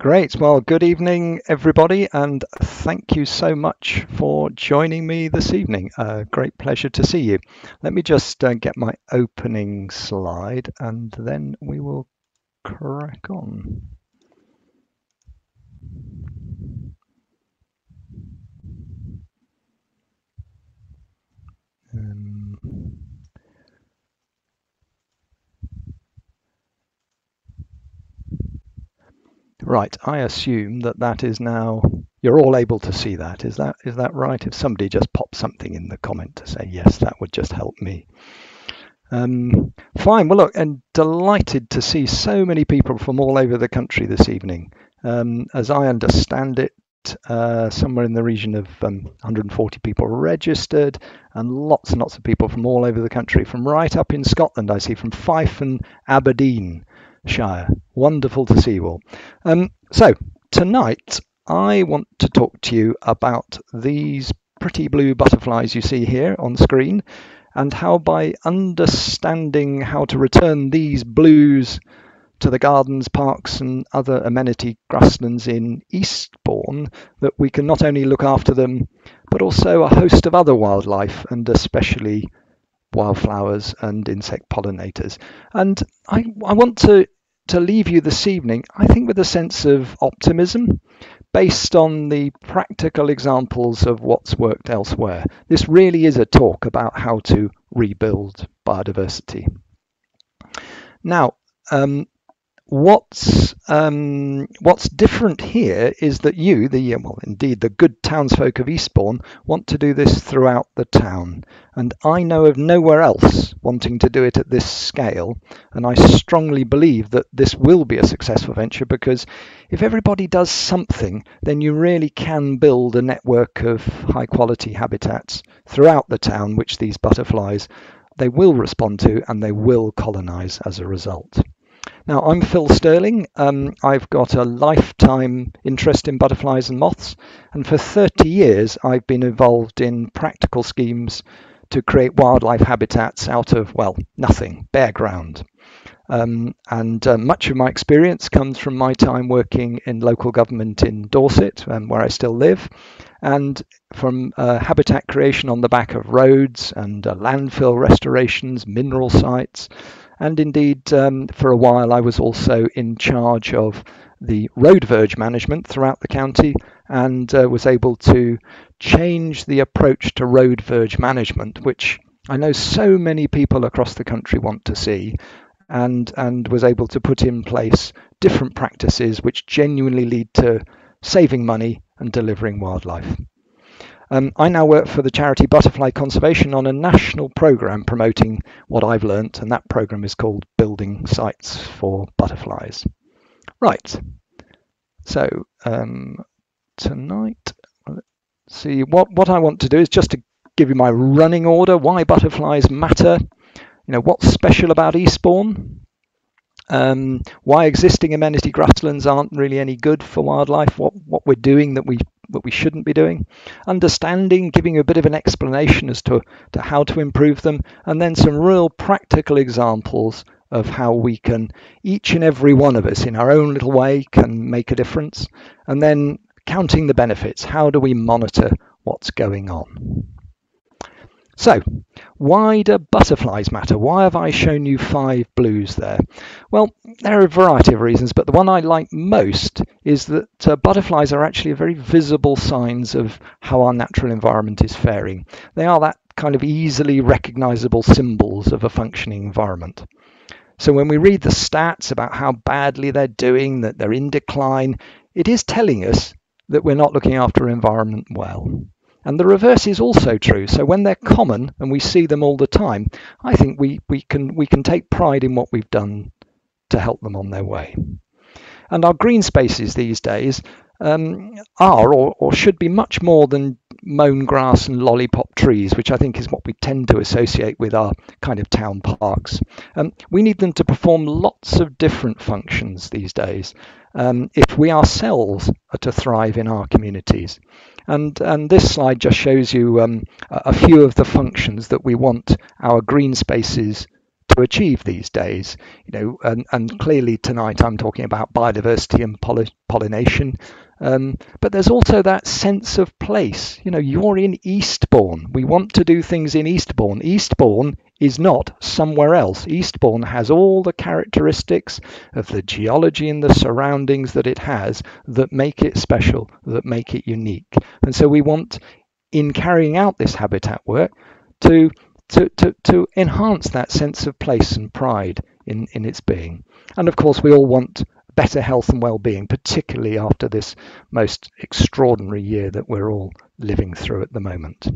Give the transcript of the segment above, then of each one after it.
Great. Well, good evening, everybody, and thank you so much for joining me this evening. Uh, great pleasure to see you. Let me just uh, get my opening slide and then we will crack on. Um, Right, I assume that that is now, you're all able to see that. Is that is that right? If somebody just pops something in the comment to say yes, that would just help me. Um, fine, well look, and delighted to see so many people from all over the country this evening. Um, as I understand it, uh, somewhere in the region of um, 140 people registered and lots and lots of people from all over the country, from right up in Scotland, I see from Fife and Aberdeen. Shire. Wonderful to see you all. Um, so, tonight I want to talk to you about these pretty blue butterflies you see here on screen and how by understanding how to return these blues to the gardens, parks and other amenity grasslands in Eastbourne that we can not only look after them but also a host of other wildlife and especially wildflowers and insect pollinators. And I, I want to, to leave you this evening, I think, with a sense of optimism based on the practical examples of what's worked elsewhere. This really is a talk about how to rebuild biodiversity. Now, um, What's um, what's different here is that you, the well, indeed the good townsfolk of Eastbourne, want to do this throughout the town, and I know of nowhere else wanting to do it at this scale. And I strongly believe that this will be a successful venture because if everybody does something, then you really can build a network of high quality habitats throughout the town, which these butterflies they will respond to and they will colonize as a result. Now, I'm Phil Sterling. Um, I've got a lifetime interest in butterflies and moths, and for 30 years I've been involved in practical schemes to create wildlife habitats out of, well, nothing, bare ground. Um, and uh, much of my experience comes from my time working in local government in Dorset, um, where I still live, and from uh, habitat creation on the back of roads and uh, landfill restorations, mineral sites, and indeed, um, for a while, I was also in charge of the road verge management throughout the county and uh, was able to change the approach to road verge management, which I know so many people across the country want to see, and, and was able to put in place different practices which genuinely lead to saving money and delivering wildlife. Um, I now work for the charity Butterfly Conservation on a national program promoting what I've learnt, and that program is called Building Sites for Butterflies. Right. So um, tonight, see what what I want to do is just to give you my running order. Why butterflies matter. You know what's special about Eastbourne. Um, why existing amenity grasslands aren't really any good for wildlife, what, what we're doing that we what we shouldn't be doing, understanding, giving a bit of an explanation as to, to how to improve them, and then some real practical examples of how we can, each and every one of us in our own little way, can make a difference, and then counting the benefits. How do we monitor what's going on? So, why do butterflies matter? Why have I shown you five blues there? Well, there are a variety of reasons, but the one I like most is that uh, butterflies are actually very visible signs of how our natural environment is faring. They are that kind of easily recognizable symbols of a functioning environment. So when we read the stats about how badly they're doing, that they're in decline, it is telling us that we're not looking after our environment well. And the reverse is also true. So when they're common and we see them all the time, I think we, we can we can take pride in what we've done to help them on their way. And our green spaces these days um, are or, or should be much more than mown grass and lollipop trees, which I think is what we tend to associate with our kind of town parks. Um, we need them to perform lots of different functions these days um, if we ourselves are to thrive in our communities. And, and this slide just shows you um, a few of the functions that we want our green spaces to achieve these days. You know, and, and clearly tonight I'm talking about biodiversity and pollination. Um, but there's also that sense of place. You know, you're in Eastbourne. We want to do things in Eastbourne. Eastbourne is not somewhere else. Eastbourne has all the characteristics of the geology and the surroundings that it has that make it special, that make it unique. And so we want, in carrying out this habitat work, to to, to, to enhance that sense of place and pride in, in its being. And of course, we all want better health and well-being, particularly after this most extraordinary year that we're all living through at the moment.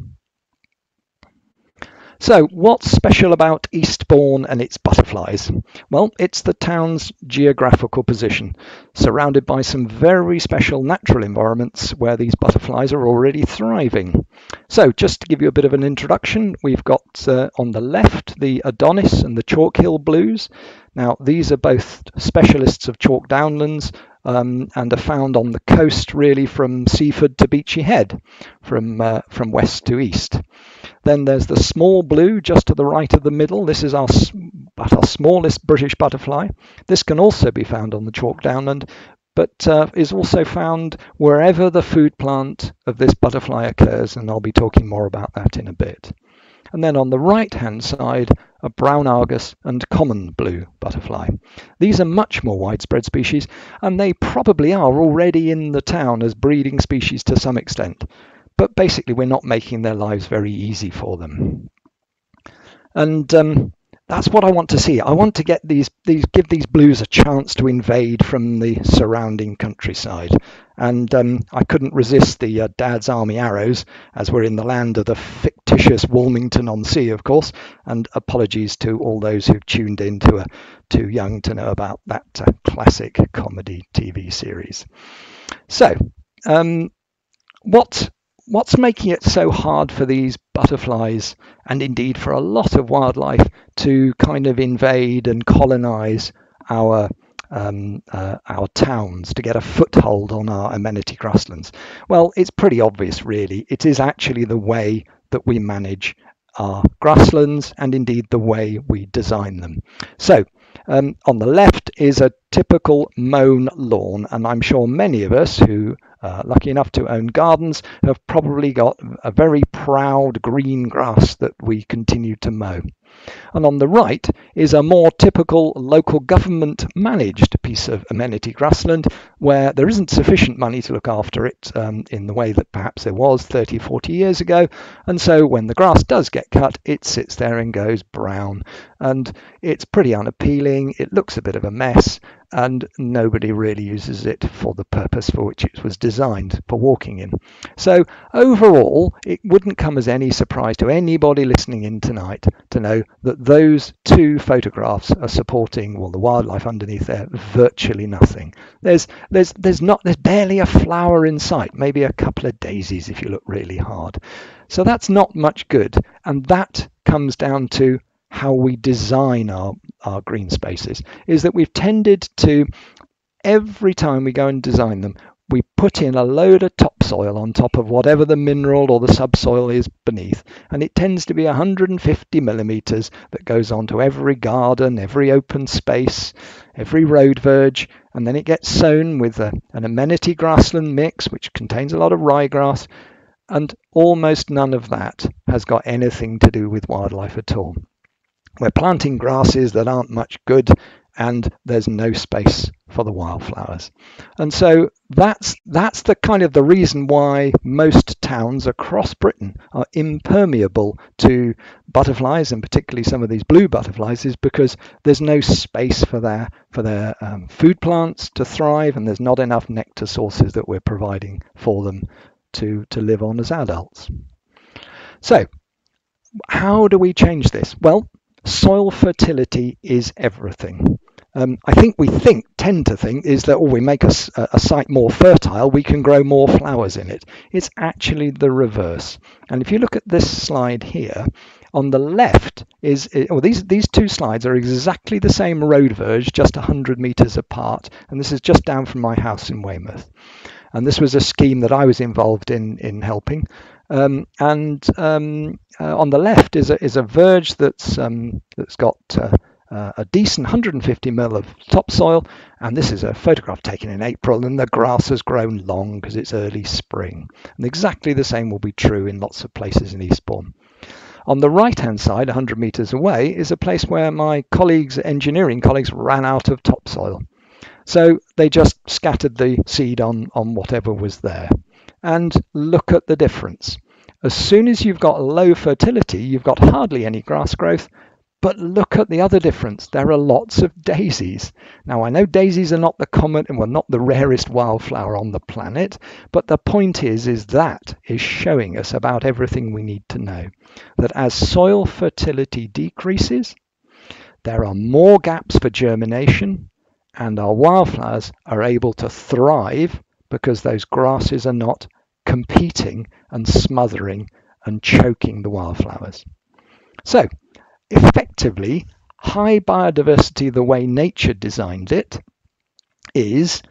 So, what's special about Eastbourne and its butterflies? Well, it's the town's geographical position, surrounded by some very special natural environments where these butterflies are already thriving. So, just to give you a bit of an introduction, we've got uh, on the left the Adonis and the Chalk Hill Blues. Now, these are both specialists of chalk downlands um, and are found on the coast, really from Seaford to Beachy Head, from uh, from west to east. Then there's the small blue just to the right of the middle. This is our, but our smallest British butterfly. This can also be found on the chalk downland, but uh, is also found wherever the food plant of this butterfly occurs, and I'll be talking more about that in a bit. And then on the right hand side, a brown argus and common blue butterfly. These are much more widespread species, and they probably are already in the town as breeding species to some extent but basically we're not making their lives very easy for them. And um, that's what I want to see. I want to get these, these, give these blues a chance to invade from the surrounding countryside. And um, I couldn't resist the uh, Dad's Army arrows, as we're in the land of the fictitious Walmington on Sea, of course. And apologies to all those who've tuned in to a too young to know about that uh, classic comedy TV series. So, um, what what's making it so hard for these butterflies and indeed for a lot of wildlife to kind of invade and colonize our um, uh, our towns to get a foothold on our amenity grasslands? Well, it's pretty obvious, really. It is actually the way that we manage our grasslands and indeed the way we design them. So, um, on the left is a typical mown lawn, and I'm sure many of us who uh, lucky enough to own gardens, have probably got a very proud green grass that we continue to mow. And on the right is a more typical local government managed piece of amenity grassland where there isn't sufficient money to look after it um, in the way that perhaps there was 30, 40 years ago. And so when the grass does get cut, it sits there and goes brown. And it's pretty unappealing. It looks a bit of a mess and nobody really uses it for the purpose for which it was designed for walking in. So overall, it wouldn't come as any surprise to anybody listening in tonight to know that those two photographs are supporting well the wildlife underneath there virtually nothing. There's there's there's not there's barely a flower in sight, maybe a couple of daisies if you look really hard. So that's not much good, and that comes down to how we design our, our green spaces is that we've tended to every time we go and design them we put in a load of topsoil on top of whatever the mineral or the subsoil is beneath and it tends to be 150 millimeters that goes onto every garden every open space every road verge and then it gets sown with a, an amenity grassland mix which contains a lot of ryegrass and almost none of that has got anything to do with wildlife at all we're planting grasses that aren't much good and there's no space for the wildflowers. And so that's that's the kind of the reason why most towns across Britain are impermeable to butterflies and particularly some of these blue butterflies is because there's no space for their for their um, food plants to thrive and there's not enough nectar sources that we're providing for them to to live on as adults. So how do we change this? Well, soil fertility is everything. Um, I think we think tend to think is that, oh, we make a, a site more fertile, we can grow more flowers in it. It's actually the reverse. And if you look at this slide here, on the left is, well, these, these two slides are exactly the same road verge, just 100 metres apart. And this is just down from my house in Weymouth. And this was a scheme that I was involved in, in helping. Um, and um, uh, on the left is a, is a verge that's um, that's got uh, uh, a decent 150 mil of topsoil, and this is a photograph taken in April, and the grass has grown long because it's early spring. And exactly the same will be true in lots of places in Eastbourne. On the right hand side, 100 metres away, is a place where my colleagues, engineering colleagues, ran out of topsoil. So they just scattered the seed on, on whatever was there. And look at the difference. As soon as you've got low fertility, you've got hardly any grass growth, but look at the other difference. There are lots of daisies. Now, I know daisies are not the common, and well, not the rarest wildflower on the planet, but the point is, is that is showing us about everything we need to know. That as soil fertility decreases, there are more gaps for germination, and our wildflowers are able to thrive because those grasses are not competing and smothering and choking the wildflowers. So, effectively, high biodiversity, the way nature designed it, is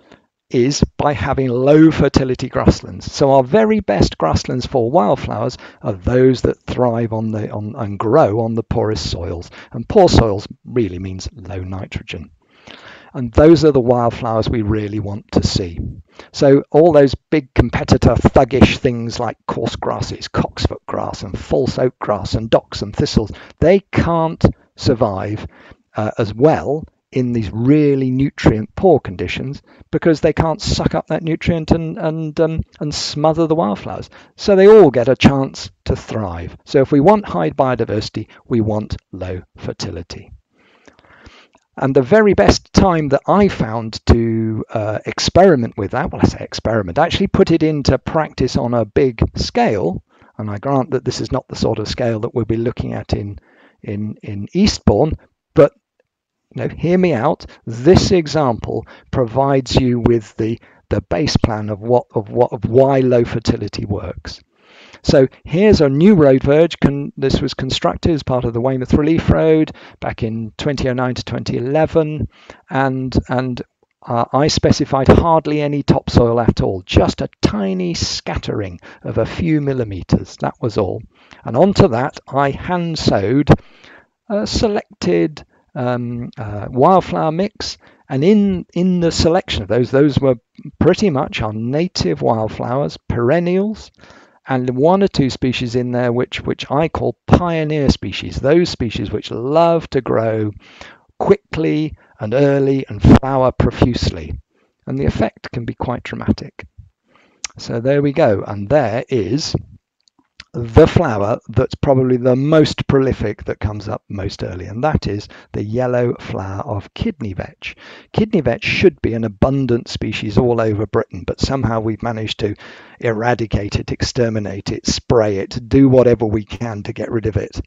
is by having low fertility grasslands. So our very best grasslands for wildflowers are those that thrive on the on and grow on the poorest soils. And poor soils really means low nitrogen. And those are the wildflowers we really want to see. So all those big competitor thuggish things like coarse grasses, cocksfoot grass and false oat grass and docks and thistles, they can't survive uh, as well in these really nutrient poor conditions because they can't suck up that nutrient and and um, and smother the wildflowers. So they all get a chance to thrive. So if we want high biodiversity, we want low fertility. And the very best time that I found to uh, experiment with that, well, I say experiment, actually put it into practice on a big scale. And I grant that this is not the sort of scale that we'll be looking at in in in Eastbourne, but you know, hear me out. This example provides you with the the base plan of what of what of why low fertility works. So here's a new road verge. This was constructed as part of the Weymouth Relief Road back in 2009 to 2011, and and uh, I specified hardly any topsoil at all, just a tiny scattering of a few millimeters. That was all. And onto that, I hand sowed a selected um, uh, wildflower mix. And in, in the selection of those, those were pretty much our native wildflowers, perennials, and one or two species in there which which I call pioneer species, those species which love to grow quickly and early and flower profusely. And the effect can be quite dramatic. So there we go. And there is the flower that's probably the most prolific that comes up most early, and that is the yellow flower of kidney vetch. Kidney vetch should be an abundant species all over Britain, but somehow we've managed to eradicate it, exterminate it, spray it, do whatever we can to get rid of it.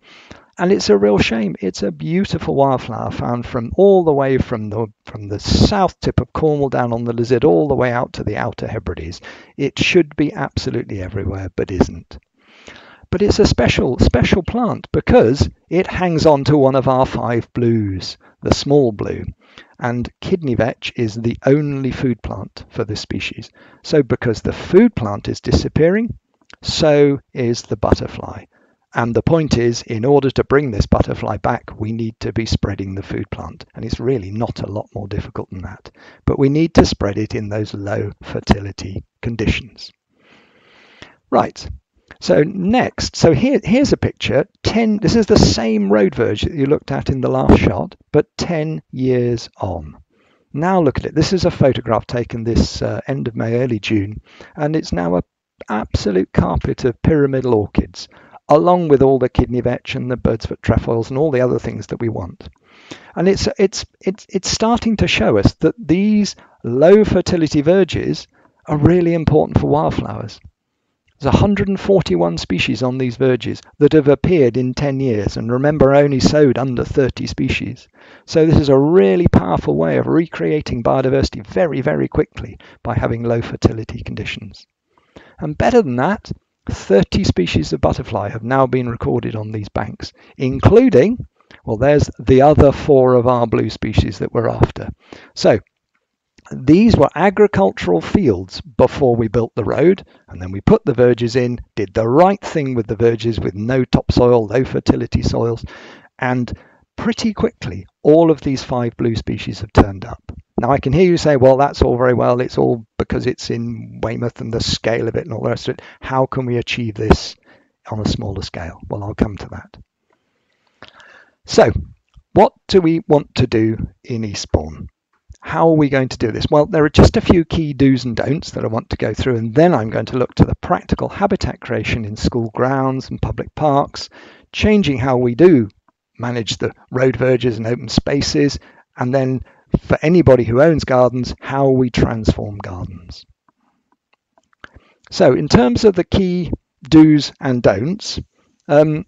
And it's a real shame. It's a beautiful wildflower found from all the way from the from the south tip of Cornwall down on the Lizard all the way out to the Outer Hebrides. It should be absolutely everywhere, but isn't but it's a special special plant because it hangs on to one of our five blues, the small blue. And kidney vetch is the only food plant for this species. So because the food plant is disappearing, so is the butterfly. And the point is, in order to bring this butterfly back, we need to be spreading the food plant. And it's really not a lot more difficult than that. But we need to spread it in those low fertility conditions. Right, so next, so here, here's a picture, 10, this is the same road verge that you looked at in the last shot, but 10 years on. Now look at it. This is a photograph taken this uh, end of May, early June, and it's now a absolute carpet of pyramidal orchids, along with all the kidney vetch and the bird's foot trefoils and all the other things that we want. And it's it's it's it's starting to show us that these low fertility verges are really important for wildflowers. There's 141 species on these verges that have appeared in 10 years, and remember, only sowed under 30 species. So this is a really powerful way of recreating biodiversity very, very quickly by having low fertility conditions. And better than that, 30 species of butterfly have now been recorded on these banks, including, well, there's the other four of our blue species that we're after. So these were agricultural fields before we built the road, and then we put the verges in, did the right thing with the verges with no topsoil, low fertility soils, and pretty quickly all of these five blue species have turned up. Now I can hear you say, well, that's all very well. It's all because it's in Weymouth and the scale of it and all the rest of it. How can we achieve this on a smaller scale? Well, I'll come to that. So what do we want to do in Eastbourne? How are we going to do this? Well, there are just a few key do's and don'ts that I want to go through, and then I'm going to look to the practical habitat creation in school grounds and public parks, changing how we do manage the road verges and open spaces, and then for anybody who owns gardens, how we transform gardens. So in terms of the key do's and don'ts, um,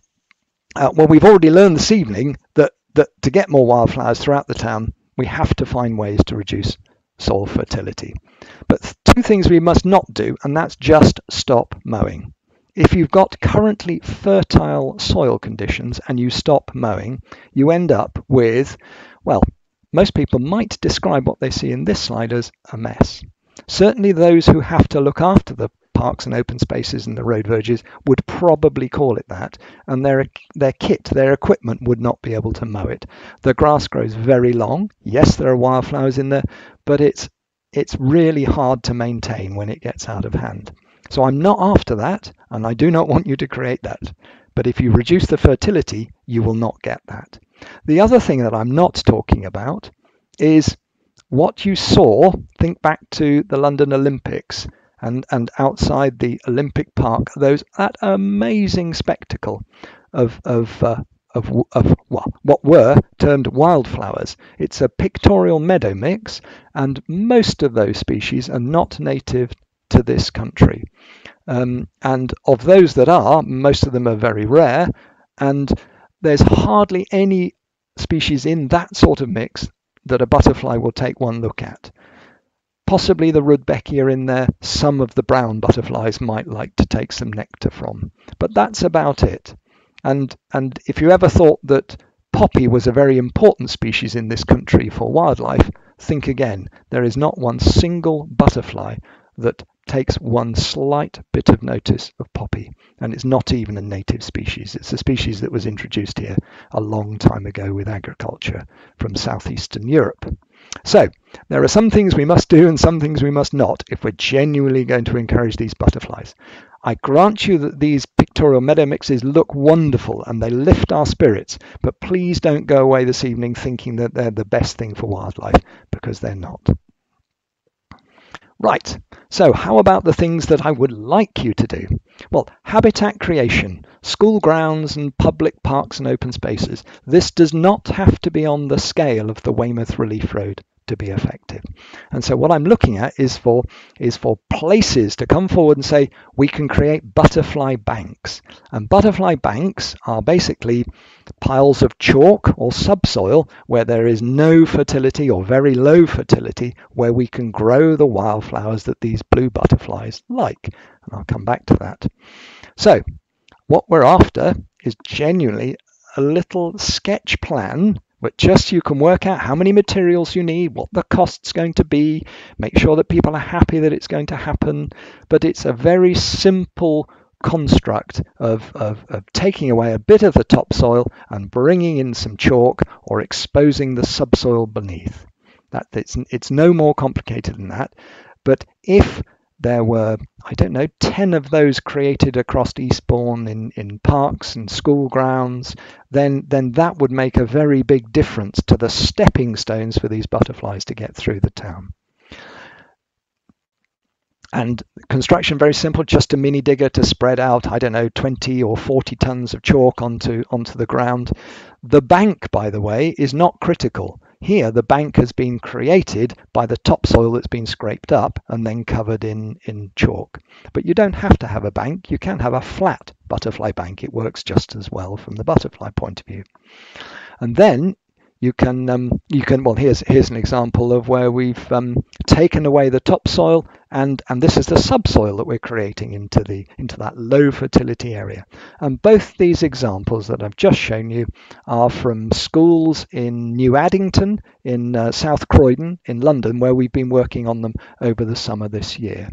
uh, well, we've already learned this evening that, that to get more wildflowers throughout the town, we have to find ways to reduce soil fertility. But two things we must not do, and that's just stop mowing. If you've got currently fertile soil conditions and you stop mowing, you end up with, well, most people might describe what they see in this slide as a mess. Certainly those who have to look after the parks and open spaces and the road verges would probably call it that, and their their kit, their equipment would not be able to mow it. The grass grows very long. Yes, there are wildflowers in there, but it's it's really hard to maintain when it gets out of hand. So I'm not after that, and I do not want you to create that. But if you reduce the fertility, you will not get that. The other thing that I'm not talking about is what you saw. Think back to the London Olympics and and outside the Olympic Park, those that amazing spectacle of of uh, of, of well, what were termed wildflowers. It's a pictorial meadow mix, and most of those species are not native to this country. Um, and of those that are, most of them are very rare, and there's hardly any species in that sort of mix that a butterfly will take one look at possibly the Rudbeckia in there, some of the brown butterflies might like to take some nectar from. But that's about it. And, and if you ever thought that poppy was a very important species in this country for wildlife, think again. There is not one single butterfly that takes one slight bit of notice of poppy. And it's not even a native species. It's a species that was introduced here a long time ago with agriculture from southeastern Europe. So there are some things we must do and some things we must not if we're genuinely going to encourage these butterflies. I grant you that these pictorial meadow mixes look wonderful and they lift our spirits, but please don't go away this evening thinking that they're the best thing for wildlife because they're not. Right, so how about the things that I would like you to do? Well, habitat creation, school grounds and public parks and open spaces. This does not have to be on the scale of the Weymouth Relief Road to be effective. And so what I'm looking at is for is for places to come forward and say we can create butterfly banks. And butterfly banks are basically piles of chalk or subsoil where there is no fertility or very low fertility where we can grow the wildflowers that these blue butterflies like. And I'll come back to that. So what we're after is genuinely a little sketch plan but just you can work out how many materials you need, what the cost's going to be, make sure that people are happy that it's going to happen. But it's a very simple construct of, of, of, taking away a bit of the topsoil and bringing in some chalk or exposing the subsoil beneath. That it's, it's no more complicated than that. But if there were, I don't know, 10 of those created across Eastbourne in, in parks and school grounds, then, then that would make a very big difference to the stepping stones for these butterflies to get through the town. And construction very simple, just a mini digger to spread out, I don't know, 20 or 40 tons of chalk onto, onto the ground. The bank, by the way, is not critical. Here, the bank has been created by the topsoil that's been scraped up and then covered in, in chalk. But you don't have to have a bank. You can have a flat butterfly bank. It works just as well from the butterfly point of view. And then you can um, you can well here's here's an example of where we've um, taken away the topsoil and and this is the subsoil that we're creating into the into that low fertility area. And both these examples that I've just shown you are from schools in New Addington in uh, South Croydon in London where we've been working on them over the summer this year.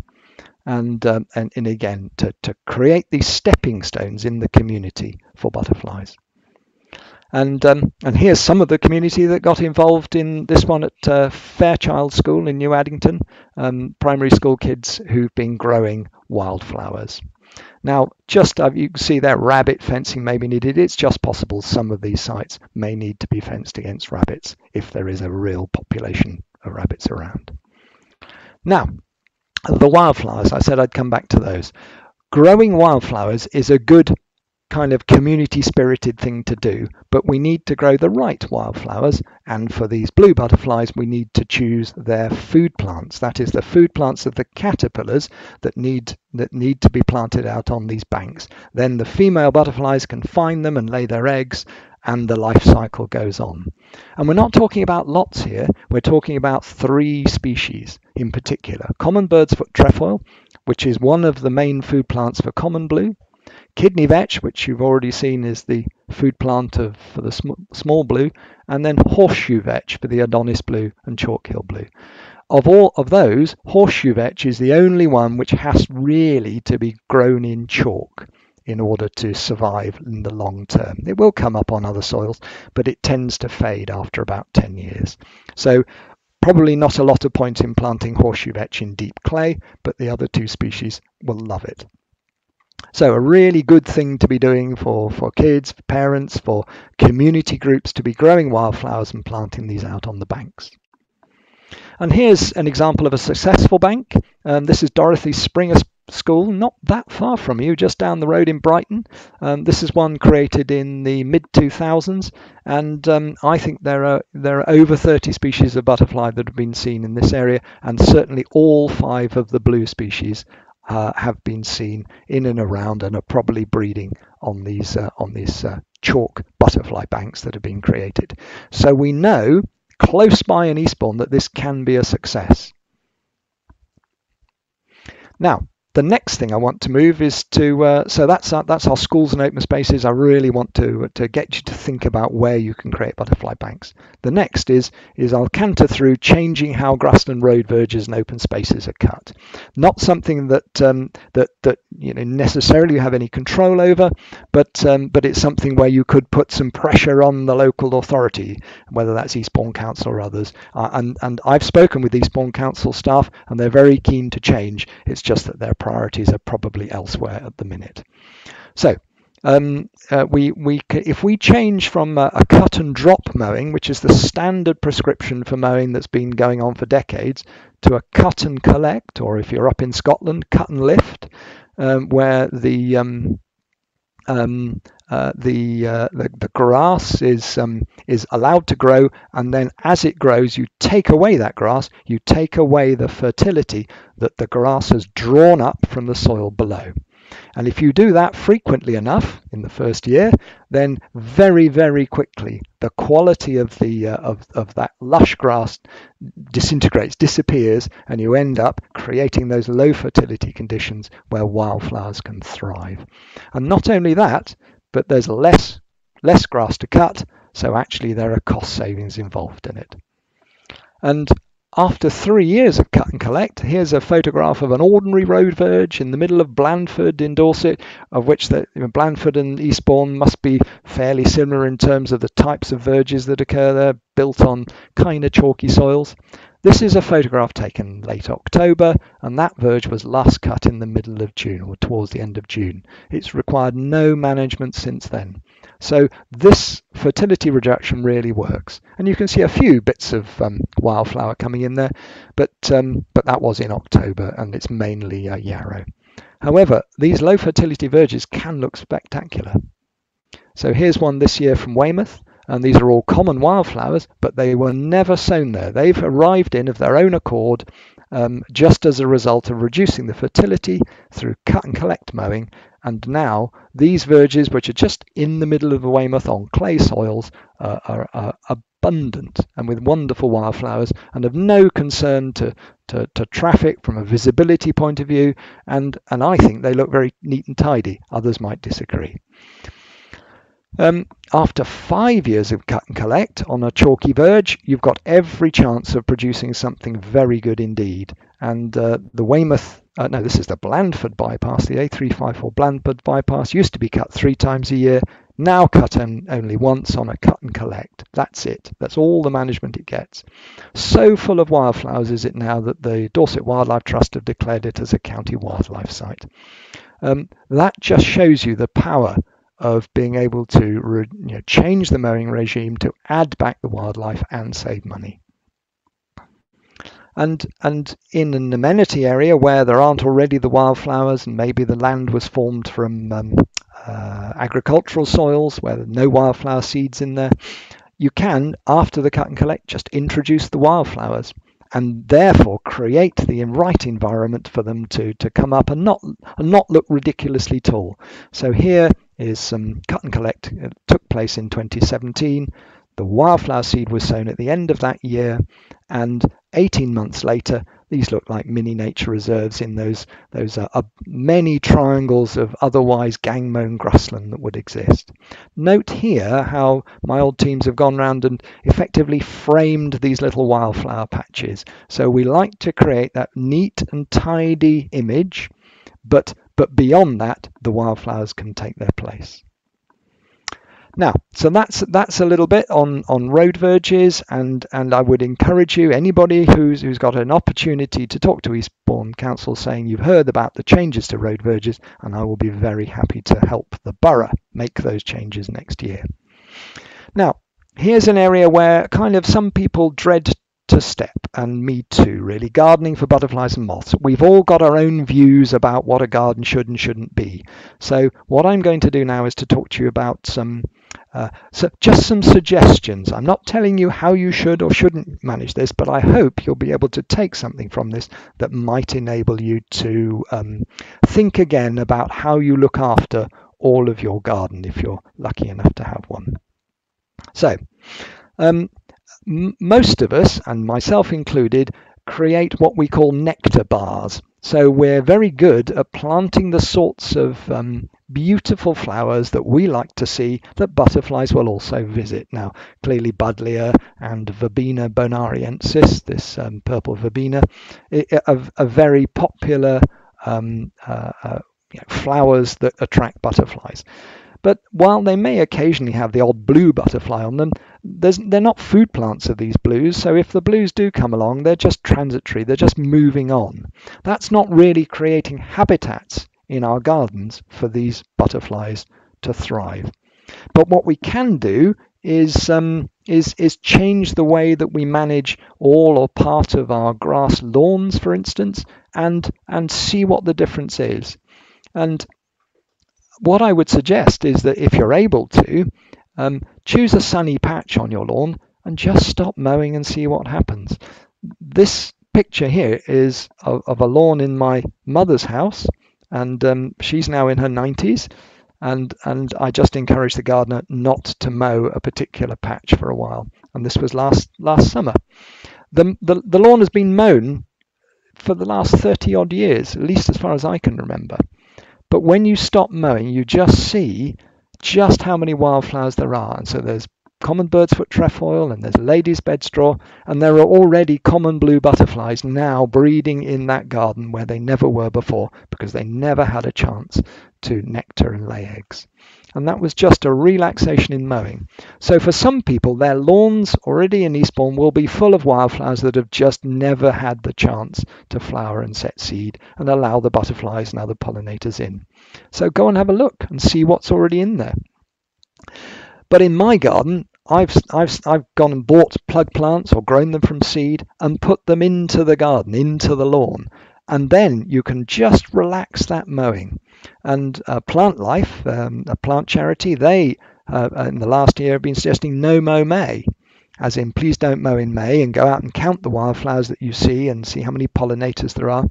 And um, and, and again to, to create these stepping stones in the community for butterflies And um, and here's some of the community that got involved in this one at uh, Fairchild School in New Addington, um, primary school kids who've been growing wildflowers. Now, just uh, you can see there, rabbit fencing may be needed. It's just possible some of these sites may need to be fenced against rabbits if there is a real population of rabbits around. Now, the wildflowers, I said I'd come back to those. Growing wildflowers is a good kind of community spirited thing to do, but we need to grow the right wildflowers. And for these blue butterflies, we need to choose their food plants. That is the food plants of the caterpillars that need that need to be planted out on these banks. Then the female butterflies can find them and lay their eggs and the life cycle goes on. And we're not talking about lots here, we're talking about three species in particular. Common bird's foot trefoil, which is one of the main food plants for common blue, kidney vetch, which you've already seen is the food plant of, for the sm small blue, and then horseshoe vetch for the Adonis blue and chalk-hill blue. Of all of those, horseshoe vetch is the only one which has really to be grown in chalk in order to survive in the long term. It will come up on other soils, but it tends to fade after about 10 years. So probably not a lot of point in planting horseshoe vetch in deep clay, but the other two species will love it. So a really good thing to be doing for, for kids, for parents, for community groups to be growing wildflowers and planting these out on the banks. And here's an example of a successful bank. Um, this is Dorothy Stringer School, not that far from you, just down the road in Brighton. Um, this is one created in the mid 2000s, and um, I think there are there are over 30 species of butterfly that have been seen in this area, and certainly all five of the blue species uh, have been seen in and around and are probably breeding on these uh, on these uh, chalk butterfly banks that have been created. So we know close by in Eastbourne that this can be a success. Now, the next thing I want to move is to uh, so that's our, that's our schools and open spaces. I really want to to get you to think about where you can create butterfly banks. The next is is I'll canter through changing how grassland road verges and open spaces are cut. Not something that um, that that you know necessarily you have any control over, but um, but it's something where you could put some pressure on the local authority, whether that's Eastbourne Council or others. Uh, and and I've spoken with Eastbourne Council staff, and they're very keen to change. It's just that they're priorities are probably elsewhere at the minute. So um, uh, we, we, if we change from a, a, cut and drop mowing, which is the standard prescription for mowing that's been going on for decades, to a cut and collect, or if you're up in Scotland, cut and lift, um, where the um, um, uh, the, uh, the, the grass is um, is allowed to grow, and then as it grows, you take away that grass, you take away the fertility that the grass has drawn up from the soil below. And if you do that frequently enough in the first year, then very, very quickly the quality of the uh, of, of that lush grass disintegrates, disappears, and you end up creating those low fertility conditions where wildflowers can thrive. And not only that, but there's less less grass to cut, so actually there are cost savings involved in it. And after three years of cut and collect, here's a photograph of an ordinary road verge in the middle of Blandford in Dorset, of which the, you know, Blandford and Eastbourne must be fairly similar in terms of the types of verges that occur there, built on kind of chalky soils. This is a photograph taken late October, and that verge was last cut in the middle of June or towards the end of June. It's required no management since then. So this fertility reduction really works. And you can see a few bits of um, wildflower coming in there, but, um, but that was in October and it's mainly uh, yarrow. However, these low fertility verges can look spectacular. So here's one this year from Weymouth, and these are all common wildflowers, but they were never sown there. They've arrived in of their own accord um, just as a result of reducing the fertility through cut and collect mowing. And now these verges, which are just in the middle of the Weymouth on clay soils, uh, are, are, abundant and with wonderful wildflowers and of no concern to, to, to, traffic from a visibility point of view. And, and I think they look very neat and tidy. Others might disagree. Um, after five years of cut and collect on a chalky verge, you've got every chance of producing something very good indeed. And uh, the Weymouth, uh, no, this is the Blandford bypass, the A354 Blandford bypass used to be cut three times a year. Now cut only once on a cut and collect. That's it. That's all the management it gets. So full of wildflowers is it now that the Dorset Wildlife Trust have declared it as a county wildlife site. Um, that just shows you the power of being able to re, you know, change the mowing regime to add back the wildlife and save money. And, and in an amenity area where there aren't already the wildflowers and maybe the land was formed from um, uh, agricultural soils where there are no wildflower seeds in there, you can, after the cut and collect, just introduce the wildflowers and therefore create the right environment for them to, to come up and not and not look ridiculously tall. So here is some cut and collect. It took place in 2017. The wildflower seed was sown at the end of that year, and 18 months later, these look like mini nature reserves in those those uh, many triangles of otherwise gang-mown grassland that would exist. Note here how my old teams have gone round and effectively framed these little wildflower patches. So we like to create that neat and tidy image, but but beyond that, the wildflowers can take their place. Now, so that's that's a little bit on on road verges, and and I would encourage you, anybody who's who's got an opportunity to talk to Eastbourne Council, saying you've heard about the changes to road verges, and I will be very happy to help the borough make those changes next year. Now, here's an area where kind of some people dread to step, and me too, really. Gardening for butterflies and moths. We've all got our own views about what a garden should and shouldn't be. So, what I'm going to do now is to talk to you about some uh, so just some suggestions. I'm not telling you how you should or shouldn't manage this, but I hope you'll be able to take something from this that might enable you to um, think again about how you look after all of your garden if you're lucky enough to have one. So, um, most of us, and myself included, create what we call nectar bars. So we're very good at planting the sorts of um, beautiful flowers that we like to see that butterflies will also visit. Now, clearly Buddleia and Verbena bonariensis, this um, purple verbena, are, very popular um, uh, uh, you know, flowers that attract butterflies. But while they may occasionally have the odd blue butterfly on them, they're not food plants of these blues. So if the blues do come along, they're just transitory, they're just moving on. That's not really creating habitats in our gardens for these butterflies to thrive. But what we can do is um, is is change the way that we manage all or part of our grass lawns, for instance, and and see what the difference is. And what I would suggest is that if you're able to, um, choose a sunny patch on your lawn and just stop mowing and see what happens. This picture here is of, of a lawn in my mother's house, and um, she's now in her 90s. And, and I just encouraged the gardener not to mow a particular patch for a while. And this was last last summer. The, the, the lawn has been mown for the last 30 odd years, at least as far as I can remember. But when you stop mowing, you just see just how many wildflowers there are. And so there's common bird's foot trefoil and there's lady's bedstraw and there are already common blue butterflies now breeding in that garden where they never were before because they never had a chance to nectar and lay eggs and that was just a relaxation in mowing. So for some people, their lawns already in Eastbourne will be full of wildflowers that have just never had the chance to flower and set seed and allow the butterflies and other pollinators in. So go and have a look and see what's already in there. But in my garden, I've, I've, I've gone and bought plug plants or grown them from seed and put them into the garden, into the lawn. And then you can just relax that mowing. And uh, Plantlife, um, a plant charity, they uh, in the last year have been suggesting no mow May, as in please don't mow in May and go out and count the wildflowers that you see and see how many pollinators there are.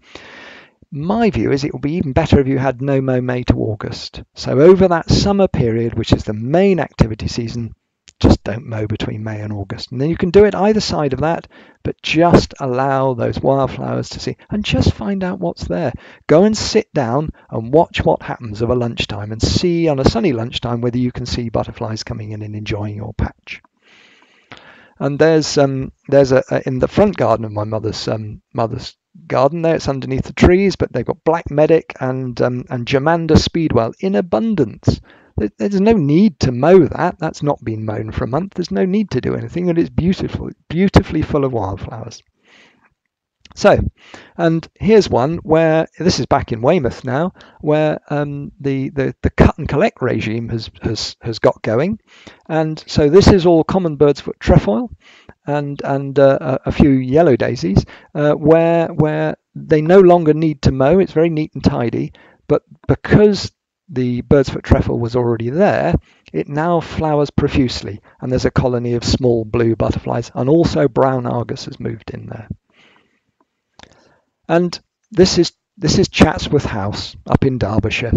My view is it would be even better if you had no mow May to August. So over that summer period, which is the main activity season, just don't mow between May and August. And then you can do it either side of that, but just allow those wildflowers to see and just find out what's there. Go and sit down and watch what happens of a lunchtime and see on a sunny lunchtime whether you can see butterflies coming in and enjoying your patch. And there's um, there's a, a, in the front garden of my mother's um, mother's garden there. It's underneath the trees, but they've got black medic and um, and Germander speedwell in abundance there's no need to mow that. That's not been mown for a month. There's no need to do anything, and it's beautiful, beautifully full of wildflowers. So, and here's one where this is back in Weymouth now, where um, the, the the cut and collect regime has has has got going, and so this is all common bird's foot trefoil, and and uh, a few yellow daisies, uh, where where they no longer need to mow. It's very neat and tidy, but because the bird's foot trefoil was already there, it now flowers profusely, and there's a colony of small blue butterflies, and also brown argus has moved in there. And this is this is Chatsworth House up in Derbyshire.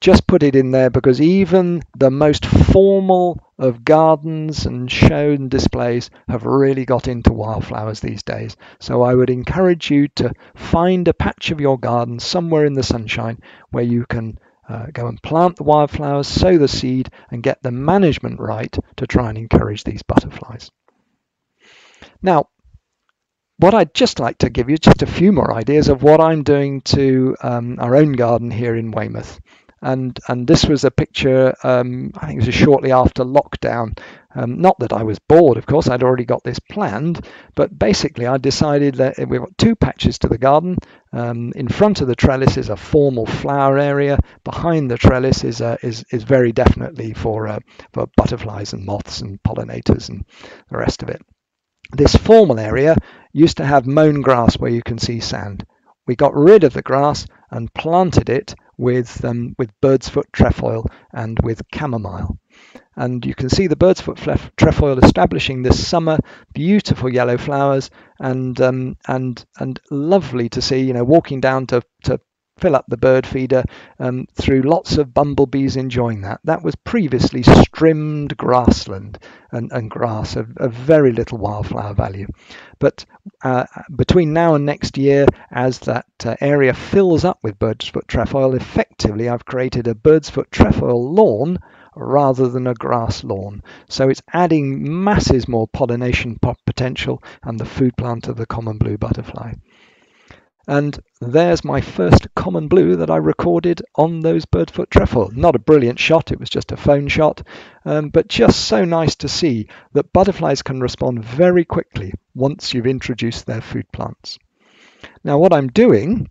Just put it in there because even the most formal of gardens and show and displays have really got into wildflowers these days. So I would encourage you to find a patch of your garden somewhere in the sunshine where you can uh, go and plant the wildflowers, sow the seed, and get the management right to try and encourage these butterflies. Now, what I'd just like to give you just a few more ideas of what I'm doing to um, our own garden here in Weymouth. And, and this was a picture, um, I think it was shortly after lockdown. Um, not that I was bored, of course, I'd already got this planned, but basically I decided that we've got two patches to the garden. Um, in front of the trellis is a formal flower area. Behind the trellis is, is, is very definitely for, uh, for butterflies and moths and pollinators and the rest of it. This formal area used to have mown grass where you can see sand. We got rid of the grass and planted it with um, with bird's foot trefoil and with chamomile. And you can see the bird's foot trefoil establishing this summer, beautiful yellow flowers, and um, and and lovely to see. You know, walking down to to fill up the bird feeder um, through lots of bumblebees enjoying that. That was previously strimmed grassland and, and grass of, of, very little wildflower value. But uh, between now and next year, as that uh, area fills up with bird's foot trefoil, effectively I've created a bird's foot trefoil lawn rather than a grass lawn. So it's adding masses more pollination potential and the food plant of the common blue butterfly. And there's my first common blue that I recorded on those birdfoot trefoil. Not a brilliant shot, it was just a phone shot, um, but just so nice to see that butterflies can respond very quickly once you've introduced their food plants. Now what I'm doing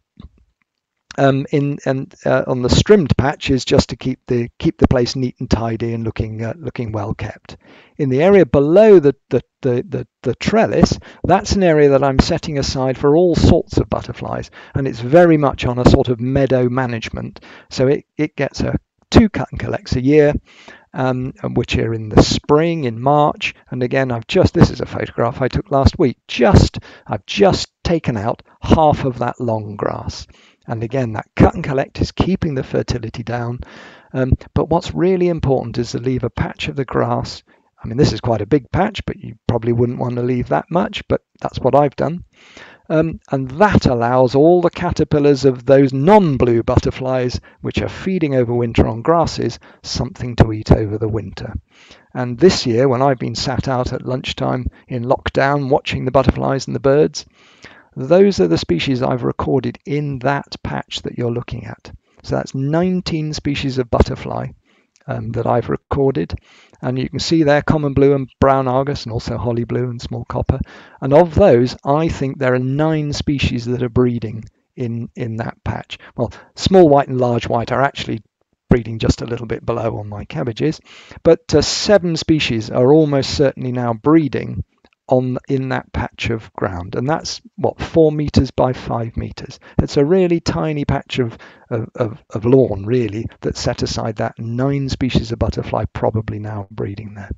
um, in and uh, on the strimmed patch is just to keep the keep the place neat and tidy and looking uh, looking well kept. In the area below the, the the, the the trellis, that's an area that I'm setting aside for all sorts of butterflies, and it's very much on a sort of meadow management. So it it gets a two cut and collects a year, um, which are in the spring in March. And again, I've just this is a photograph I took last week. Just I've just taken out half of that long grass. And again, that cut and collect is keeping the fertility down. Um, but what's really important is to leave a patch of the grass. I mean, this is quite a big patch, but you probably wouldn't want to leave that much, but that's what I've done. Um, and that allows all the caterpillars of those non-blue butterflies, which are feeding over winter on grasses, something to eat over the winter. And this year, when I've been sat out at lunchtime in lockdown watching the butterflies and the birds, those are the species I've recorded in that patch that you're looking at. So that's 19 species of butterfly um, that I've recorded. And you can see there common blue and brown argus and also holly blue and small copper. And of those, I think there are nine species that are breeding in, in that patch. Well, small white and large white are actually breeding just a little bit below on my cabbages, but uh, seven species are almost certainly now breeding on in that patch of ground. And that's what four meters by five meters. It's a really tiny patch of, of, of, of lawn really that set aside that nine species of butterfly probably now breeding there.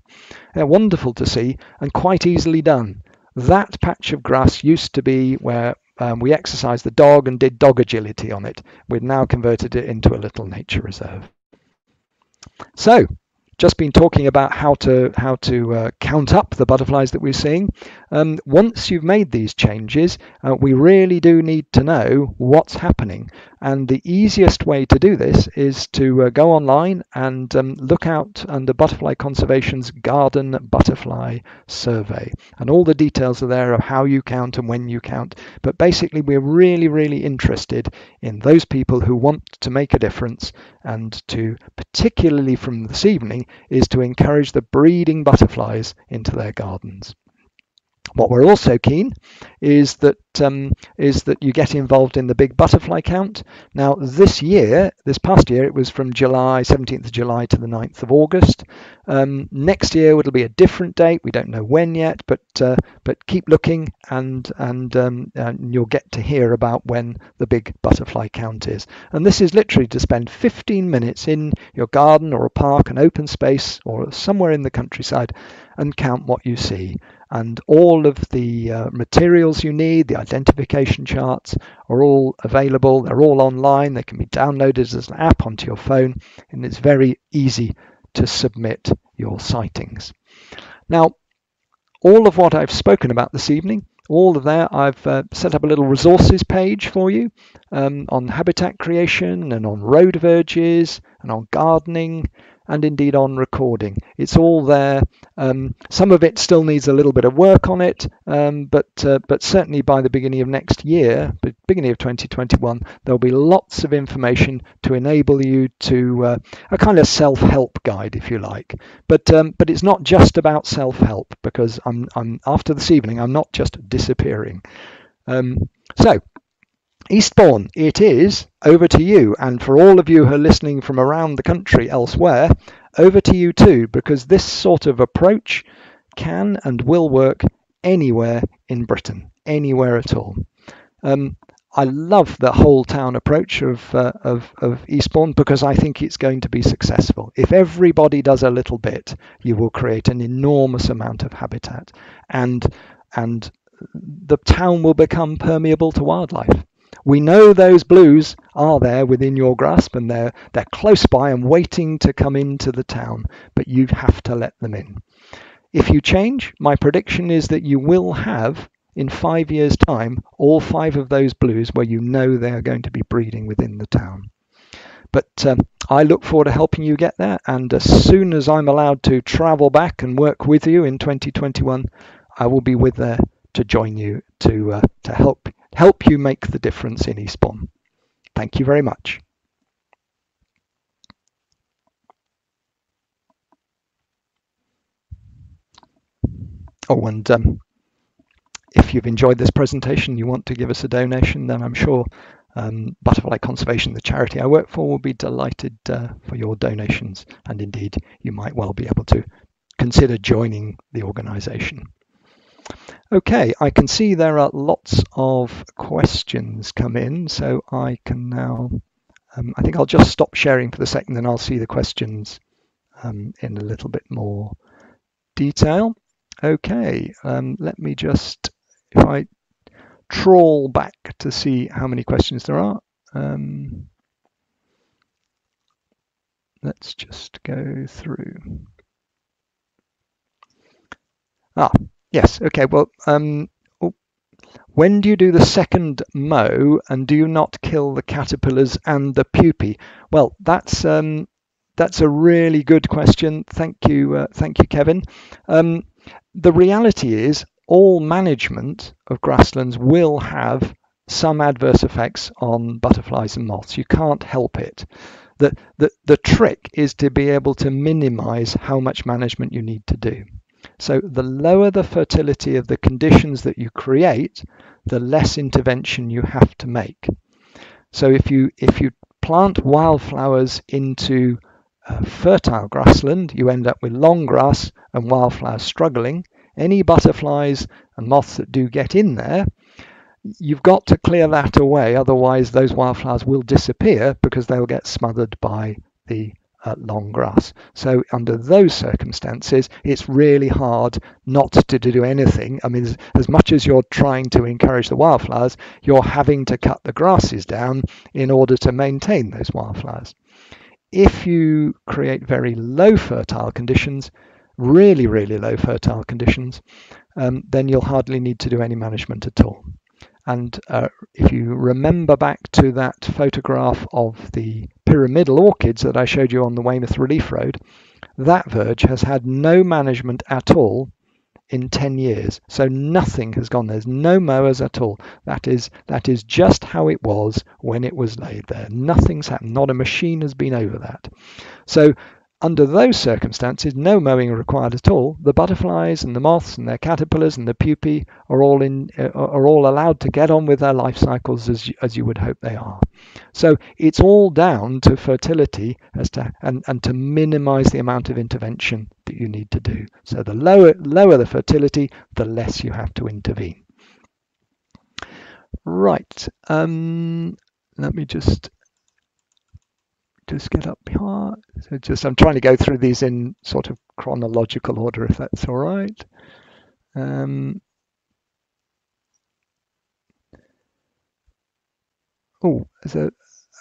They're wonderful to see and quite easily done. That patch of grass used to be where um, we exercised the dog and did dog agility on it. We've now converted it into a little nature reserve. So just been talking about how to how to uh, count up the butterflies that we're seeing. Um, once you've made these changes, uh, we really do need to know what's happening. And the easiest way to do this is to uh, go online and um, look out under Butterfly Conservation's Garden Butterfly Survey. And all the details are there of how you count and when you count. But basically, we're really, really interested in those people who want to make a difference and to, particularly from this evening, is to encourage the breeding butterflies into their gardens. What we're also keen is that um, is that you get involved in the big butterfly count. Now, this year, this past year, it was from July 17th of July to the 9th of August. Um, next year, it'll be a different date. We don't know when yet, but uh, but keep looking, and and, um, and you'll get to hear about when the big butterfly count is. And this is literally to spend 15 minutes in your garden or a park, an open space, or somewhere in the countryside, and count what you see and all of the uh, materials you need, the identification charts, are all available. They're all online. They can be downloaded as an app onto your phone, and it's very easy to submit your sightings. Now, all of what I've spoken about this evening, all of that, I've uh, set up a little resources page for you um, on habitat creation and on road verges and on gardening and indeed on recording. It's all there. Um, some of it still needs a little bit of work on it, um, but uh, but certainly by the beginning of next year, beginning of 2021, there'll be lots of information to enable you to uh, a kind of self-help guide, if you like. But um, but it's not just about self-help because I'm I'm after this evening I'm not just disappearing. Um, so Eastbourne, it is over to you. And for all of you who are listening from around the country elsewhere, over to you too, because this sort of approach can and will work anywhere in Britain, anywhere at all. Um, I love the whole town approach of, uh, of, of Eastbourne because I think it's going to be successful. If everybody does a little bit, you will create an enormous amount of habitat and, and the town will become permeable to wildlife. We know those blues are there within your grasp and they're, they're close by and waiting to come into the town, but you have to let them in. If you change, my prediction is that you will have, in five years' time, all five of those blues where you know they are going to be breeding within the town. But um, I look forward to helping you get there, and as soon as I'm allowed to travel back and work with you in 2021, I will be with there to join you to uh, to help help you make the difference in Eastbourne. Thank you very much. Oh, and um, if you've enjoyed this presentation, you want to give us a donation, then I'm sure um, Butterfly Conservation, the charity I work for, will be delighted uh, for your donations. And indeed, you might well be able to consider joining the organisation. Okay, I can see there are lots of questions come in, so I can now, um, I think I'll just stop sharing for the second and I'll see the questions um, in a little bit more detail. Okay, um, let me just, if I trawl back to see how many questions there are. Um, let's just go through. Ah, Yes. Okay. Well, um, when do you do the second mow, and do you not kill the caterpillars and the pupae? Well, that's um, that's a really good question. Thank you, uh, thank you, Kevin. Um, the reality is, all management of grasslands will have some adverse effects on butterflies and moths. You can't help it. The, the, the trick is to be able to minimize how much management you need to do. So the lower the fertility of the conditions that you create, the less intervention you have to make. So if you if you plant wildflowers into uh, fertile grassland, you end up with long grass and wildflowers struggling. Any butterflies and moths that do get in there, you've got to clear that away, otherwise those wildflowers will disappear because they'll get smothered by the uh, long grass. So under those circumstances, it's really hard not to, to do anything. I mean, as, as much as you're trying to encourage the wildflowers, you're having to cut the grasses down in order to maintain those wildflowers. If you create very low fertile conditions, really, really low fertile conditions, um, then you'll hardly need to do any management at all. And uh, if you remember back to that photograph of the pyramidal orchids that I showed you on the Weymouth Relief Road, that verge has had no management at all in 10 years. So nothing has gone. There's no mowers at all. That is that is just how it was when it was laid there. Nothing's happened. Not a machine has been over that. So under those circumstances, no mowing required at all. The butterflies and the moths and their caterpillars and the pupae are all in uh, are all allowed to get on with their life cycles as as you would hope they are. So it's all down to fertility as to and, and to minimize the amount of intervention that you need to do. So the lower lower the fertility, the less you have to intervene. Right. Um, let me just just get up here. So just I'm trying to go through these in sort of chronological order, if that's all right. Um, oh, there's a,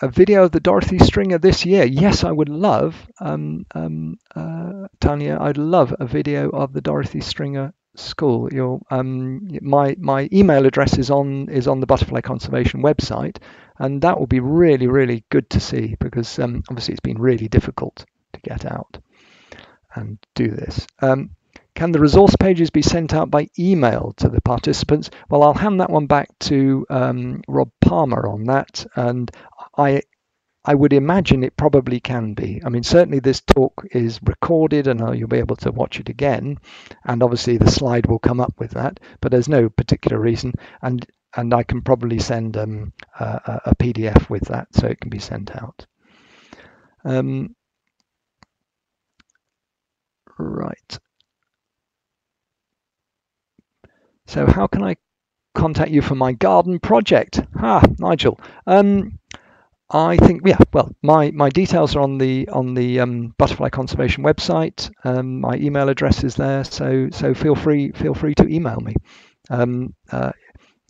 a video of the Dorothy Stringer this year. Yes, I would love, um, um, uh, Tanya, I'd love a video of the Dorothy Stringer school. Your um, my my email address is on is on the Butterfly Conservation website, and that will be really really good to see because um, obviously it's been really difficult to get out and do this. Um, can the resource pages be sent out by email to the participants? Well, I'll hand that one back to um, Rob Palmer on that, and I I would imagine it probably can be. I mean, certainly this talk is recorded and uh, you'll be able to watch it again. And obviously the slide will come up with that, but there's no particular reason. And and I can probably send um, a, a, PDF with that so it can be sent out. Um, right. So how can I contact you for my garden project? Ah, Nigel. Um, I think yeah. Well, my my details are on the on the um, butterfly conservation website. Um, my email address is there, so so feel free feel free to email me. Um, uh,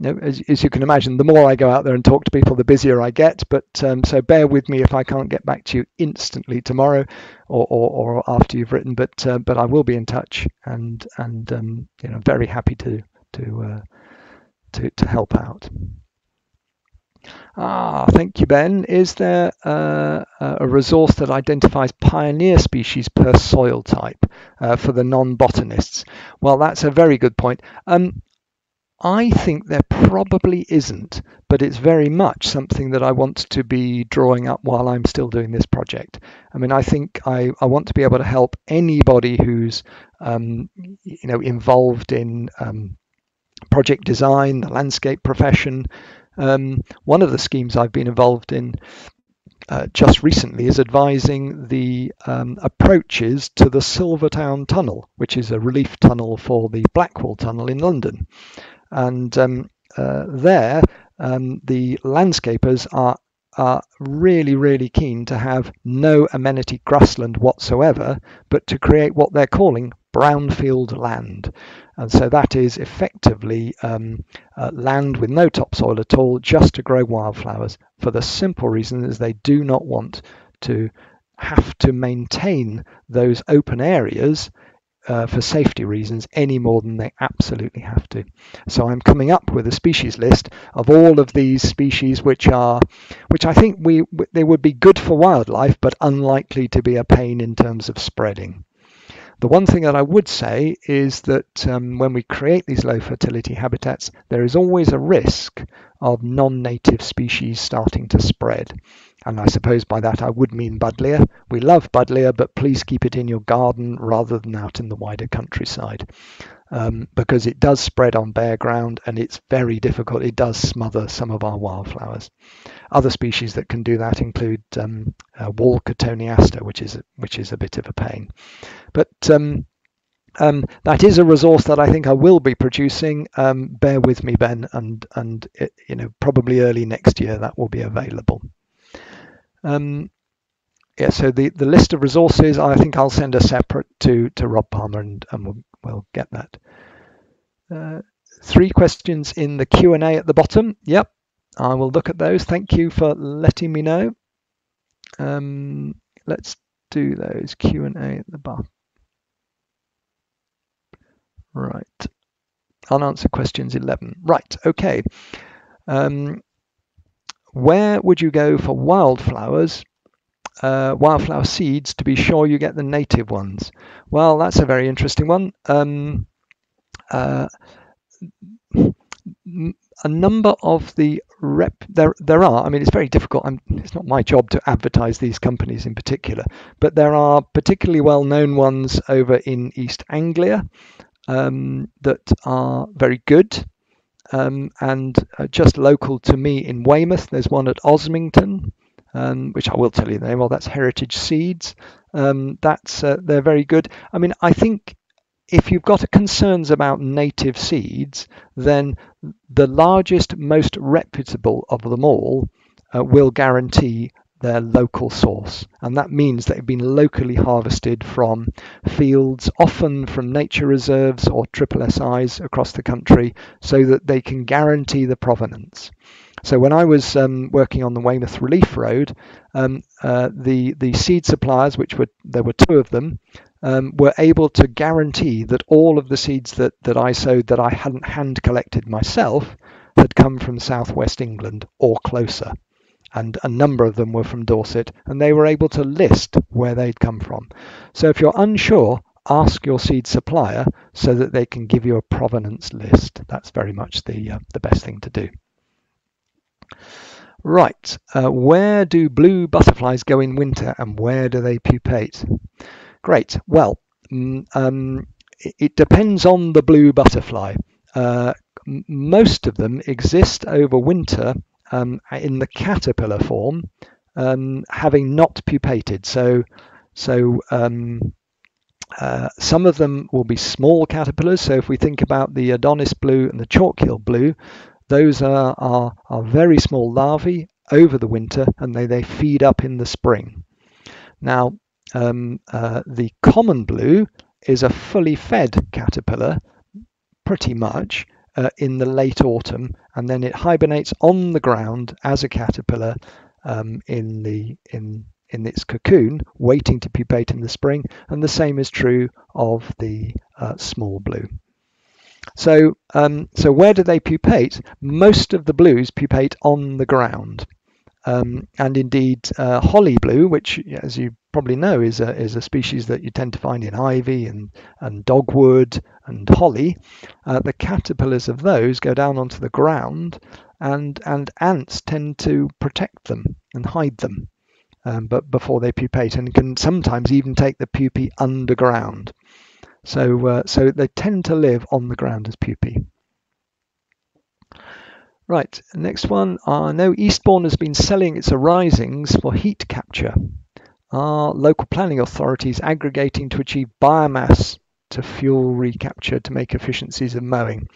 know, as, as, you can imagine, the more I go out there and talk to people, the busier I get. But um, so bear with me if I can't get back to you instantly tomorrow or, or, or after you've written. But uh, but I will be in touch and and um, you know very happy to to uh, to to help out. Ah, thank you, Ben. Is there uh, a resource that identifies pioneer species per soil type uh, for the non-botanists? Well, that's a very good point. Um, I think there probably isn't, but it's very much something that I want to be drawing up while I'm still doing this project. I mean, I think I, I want to be able to help anybody who's um, you know involved in um, project design, the landscape profession, um, one of the schemes I've been involved in uh, just recently is advising the um, approaches to the Silvertown Tunnel, which is a relief tunnel for the Blackwall Tunnel in London. And um, uh, there, um, the landscapers are are really, really keen to have no amenity grassland whatsoever, but to create what they're calling brownfield land. And so that is effectively um, uh, land with no topsoil at all, just to grow wildflowers, for the simple reason is they do not want to have to maintain those open areas uh, for safety reasons any more than they absolutely have to. So I'm coming up with a species list of all of these species which are, which I think we they would be good for wildlife, but unlikely to be a pain in terms of spreading. The one thing that I would say is that um, when we create these low fertility habitats, there is always a risk of non-native species starting to spread. And I suppose by that I would mean buddleia. We love buddleia, but please keep it in your garden rather than out in the wider countryside um, because it does spread on bare ground and it's very difficult. It does smother some of our wildflowers. Other species that can do that include um, uh, wall cotoneaster, which is which is a bit of a pain. But um, um, that is a resource that I think I will be producing. Um, bear with me, Ben, and and it, you know probably early next year that will be available. Um, yeah, so the, the list of resources, I think I'll send a separate to, to Rob Palmer and, and we'll, we'll get that. Uh, three questions in the Q&A at the bottom. Yep, I will look at those. Thank you for letting me know. Um, let's do those Q&A at the bottom. Right. unanswered questions 11. Right, okay. Um, where would you go for wildflowers, uh, wildflower seeds, to be sure you get the native ones? Well, that's a very interesting one. Um, uh, a number of the rep there there are i mean it's very difficult I'm, it's not my job to advertise these companies in particular but there are particularly well known ones over in east anglia um, that are very good um, and uh, just local to me in weymouth there's one at osmington um, which i will tell you the name of that's heritage seeds. Um, that's uh, they're very good. I mean i think if you've got concerns about native seeds, then the largest, most reputable of them all uh, will guarantee their local source. And that means they've been locally harvested from fields, often from nature reserves or triple SIs across the country, so that they can guarantee the provenance. So when I was um, working on the Weymouth Relief Road, um, uh, the the seed suppliers, which were there were two of them, um, were able to guarantee that all of the seeds that, that I sowed that I hadn't hand collected myself had come from southwest England or closer. And a number of them were from Dorset, and they were able to list where they'd come from. So if you're unsure, ask your seed supplier so that they can give you a provenance list. That's very much the, uh, the best thing to do. Right, uh, where do blue butterflies go in winter and where do they pupate? Great. Well, mm, um, it depends on the blue butterfly. Uh, most of them exist over winter um, in the caterpillar form, um, having not pupated. So, so um, uh, some of them will be small caterpillars. So if we think about the Adonis blue and the chalk-hill blue, those are, are, are very small larvae over the winter and they, they feed up in the spring. Now, um, uh, the common blue is a fully fed caterpillar, pretty much, uh, in the late autumn, and then it hibernates on the ground as a caterpillar um, in the in in its cocoon, waiting to pupate in the spring, and the same is true of the uh, small blue. So, um, so where do they pupate? Most of the blues pupate on the ground. Um, and indeed, uh, holly blue, which, as you probably know, is a, is a species that you tend to find in ivy and, and dogwood and holly, uh, the caterpillars of those go down onto the ground and, and ants tend to protect them and hide them um, but before they pupate and can sometimes even take the pupae underground. So, uh, so they tend to live on the ground as pupae. Right, next one. I uh, know Eastbourne has been selling its arisings for heat capture. Are local planning authorities aggregating to achieve biomass to fuel recapture to make efficiencies of mowing?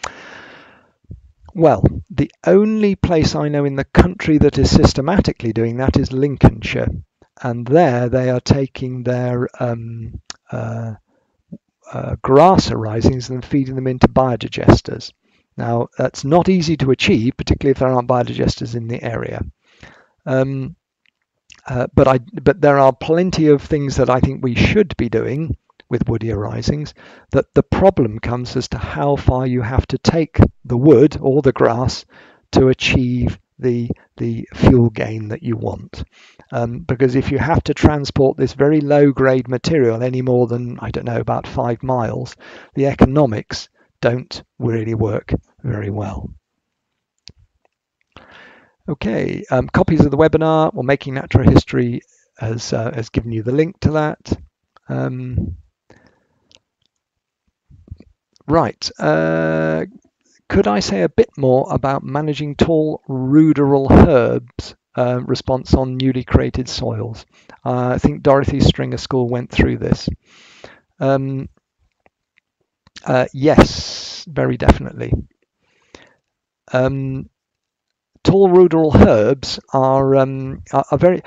Well, the only place I know in the country that is systematically doing that is Lincolnshire. And there they are taking their um, uh, uh, grass arisings and feeding them into biodigesters. Now, that's not easy to achieve, particularly if there aren't biodigesters in the area. Um, uh, but I, but there are plenty of things that I think we should be doing with woody arisings. That the problem comes as to how far you have to take the wood or the grass to achieve the the fuel gain that you want. Um, because if you have to transport this very low grade material any more than I don't know about five miles, the economics don't really work very well. Okay, um, copies of the webinar, well, Making Natural History has, uh, has given you the link to that. Um, right, uh, could I say a bit more about managing tall ruderal herbs uh, response on newly created soils? Uh, I think Dorothy Stringer School went through this. Um, uh, yes, very definitely. Um, tall ruderal herbs are, um, are, are very.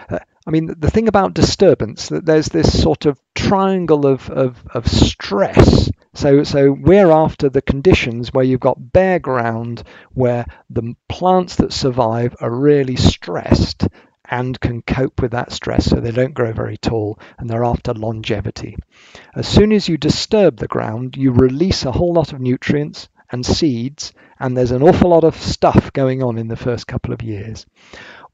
I mean, the thing about disturbance that there's this sort of triangle of, of, of stress. So, so we're after the conditions where you've got bare ground, where the plants that survive are really stressed and can cope with that stress so they don't grow very tall and they're after longevity. As soon as you disturb the ground, you release a whole lot of nutrients and seeds, and there's an awful lot of stuff going on in the first couple of years.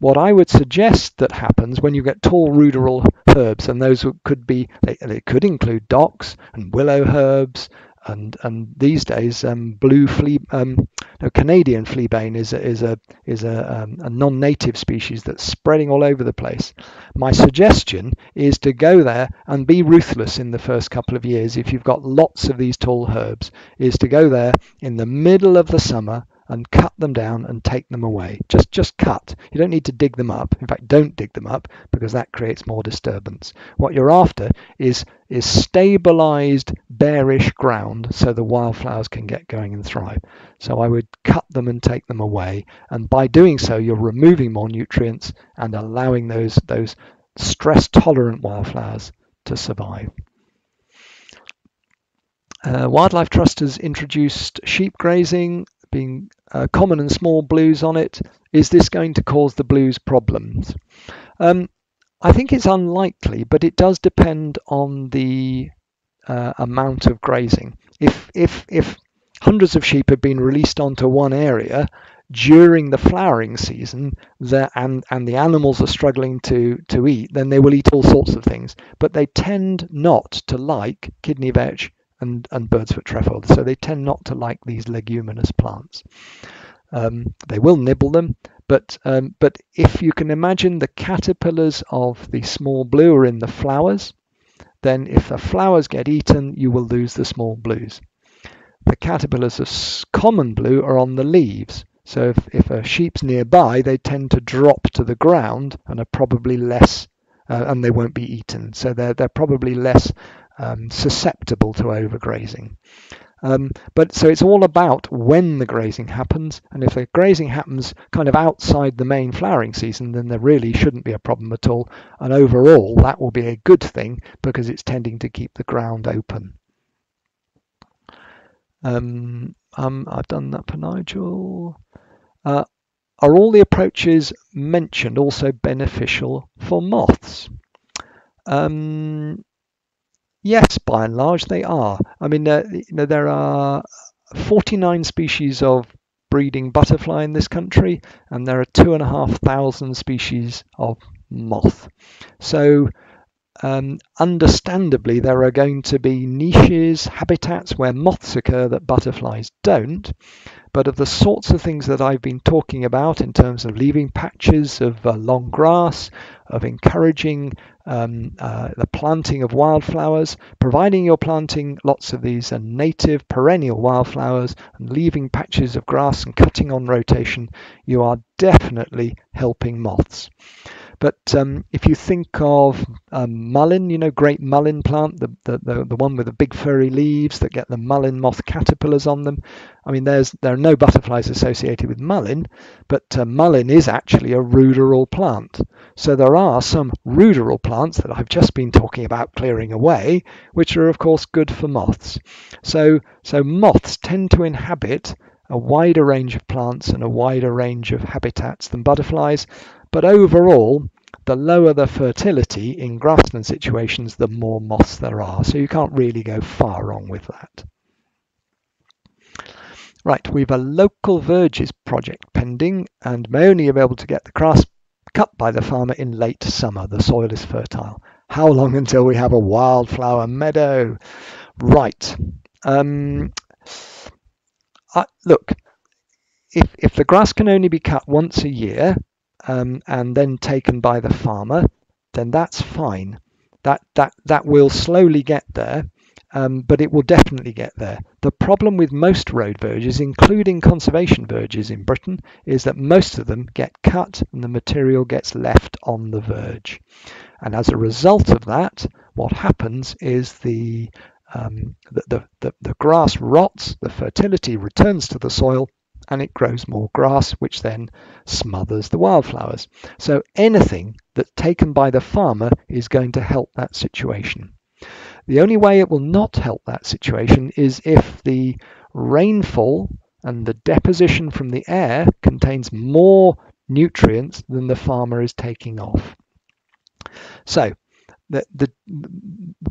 What I would suggest that happens when you get tall ruderal herbs, and those could be, they, they could include docks and willow herbs and and these days um, blue flea um, no, Canadian fleabane is is a is a, um, a non-native species that's spreading all over the place. My suggestion is to go there and be ruthless in the first couple of years. If you've got lots of these tall herbs, is to go there in the middle of the summer and cut them down and take them away. Just just cut. You don't need to dig them up. In fact, don't dig them up because that creates more disturbance. What you're after is is stabilized bearish ground so the wildflowers can get going and thrive. So I would cut them and take them away. And by doing so, you're removing more nutrients and allowing those those stress tolerant wildflowers to survive. Uh, Wildlife Trust has introduced sheep grazing being uh, common and small blues on it. Is this going to cause the blues problems? Um, I think it's unlikely, but it does depend on the uh, amount of grazing. If if if hundreds of sheep have been released onto one area during the flowering season the, and, and the animals are struggling to, to eat, then they will eat all sorts of things. But they tend not to like kidney vetch and, and trefoil. So they tend not to like these leguminous plants. Um, they will nibble them, but um, but if you can imagine the caterpillars of the small blue are in the flowers, then if the flowers get eaten, you will lose the small blues. The caterpillars of common blue are on the leaves. So if, if a sheep's nearby, they tend to drop to the ground and are probably less, uh, and they won't be eaten. So they're, they're probably less um, susceptible to overgrazing. Um, but so it's all about when the grazing happens, and if the grazing happens kind of outside the main flowering season, then there really shouldn't be a problem at all. And overall, that will be a good thing because it's tending to keep the ground open. Um, um, I've done that for Nigel. Uh, are all the approaches mentioned also beneficial for moths? Um, Yes, by and large, they are. I mean, uh, you know, there are 49 species of breeding butterfly in this country, and there are two and a half thousand species of moth. So, um, understandably, there are going to be niches, habitats where moths occur that butterflies don't. But of the sorts of things that I've been talking about in terms of leaving patches of uh, long grass, of encouraging um, uh, the planting of wildflowers, providing you're planting lots of these uh, native perennial wildflowers and leaving patches of grass and cutting on rotation, you are definitely helping moths. But um, if you think of um, mullein, you know, great mullein plant, the, the, the, the, one with the big furry leaves that get the mullein moth caterpillars on them. I mean, there's there are no butterflies associated with mullein, but uh, mullein is actually a ruderal plant. So there are some ruderal plants that I've just been talking about clearing away, which are of course good for moths. So, so moths tend to inhabit a wider range of plants and a wider range of habitats than butterflies, but overall, the lower the fertility in grassland situations, the more moss there are. So you can't really go far wrong with that. Right, we've a local verges project pending and may only be able to get the grass cut by the farmer in late summer. The soil is fertile. How long until we have a wildflower meadow? Right. Um, uh, look, if, if the grass can only be cut once a year, um, and then taken by the farmer, then that's fine. That that that will slowly get there, um, but it will definitely get there. The problem with most road verges, including conservation verges in Britain, is that most of them get cut and the material gets left on the verge. And as a result of that, what happens is the um, the, the, the, the grass rots, the fertility returns to the soil, and it grows more grass, which then smothers the wildflowers. So anything that's taken by the farmer is going to help that situation. The only way it will not help that situation is if the rainfall and the deposition from the air contains more nutrients than the farmer is taking off. So the, the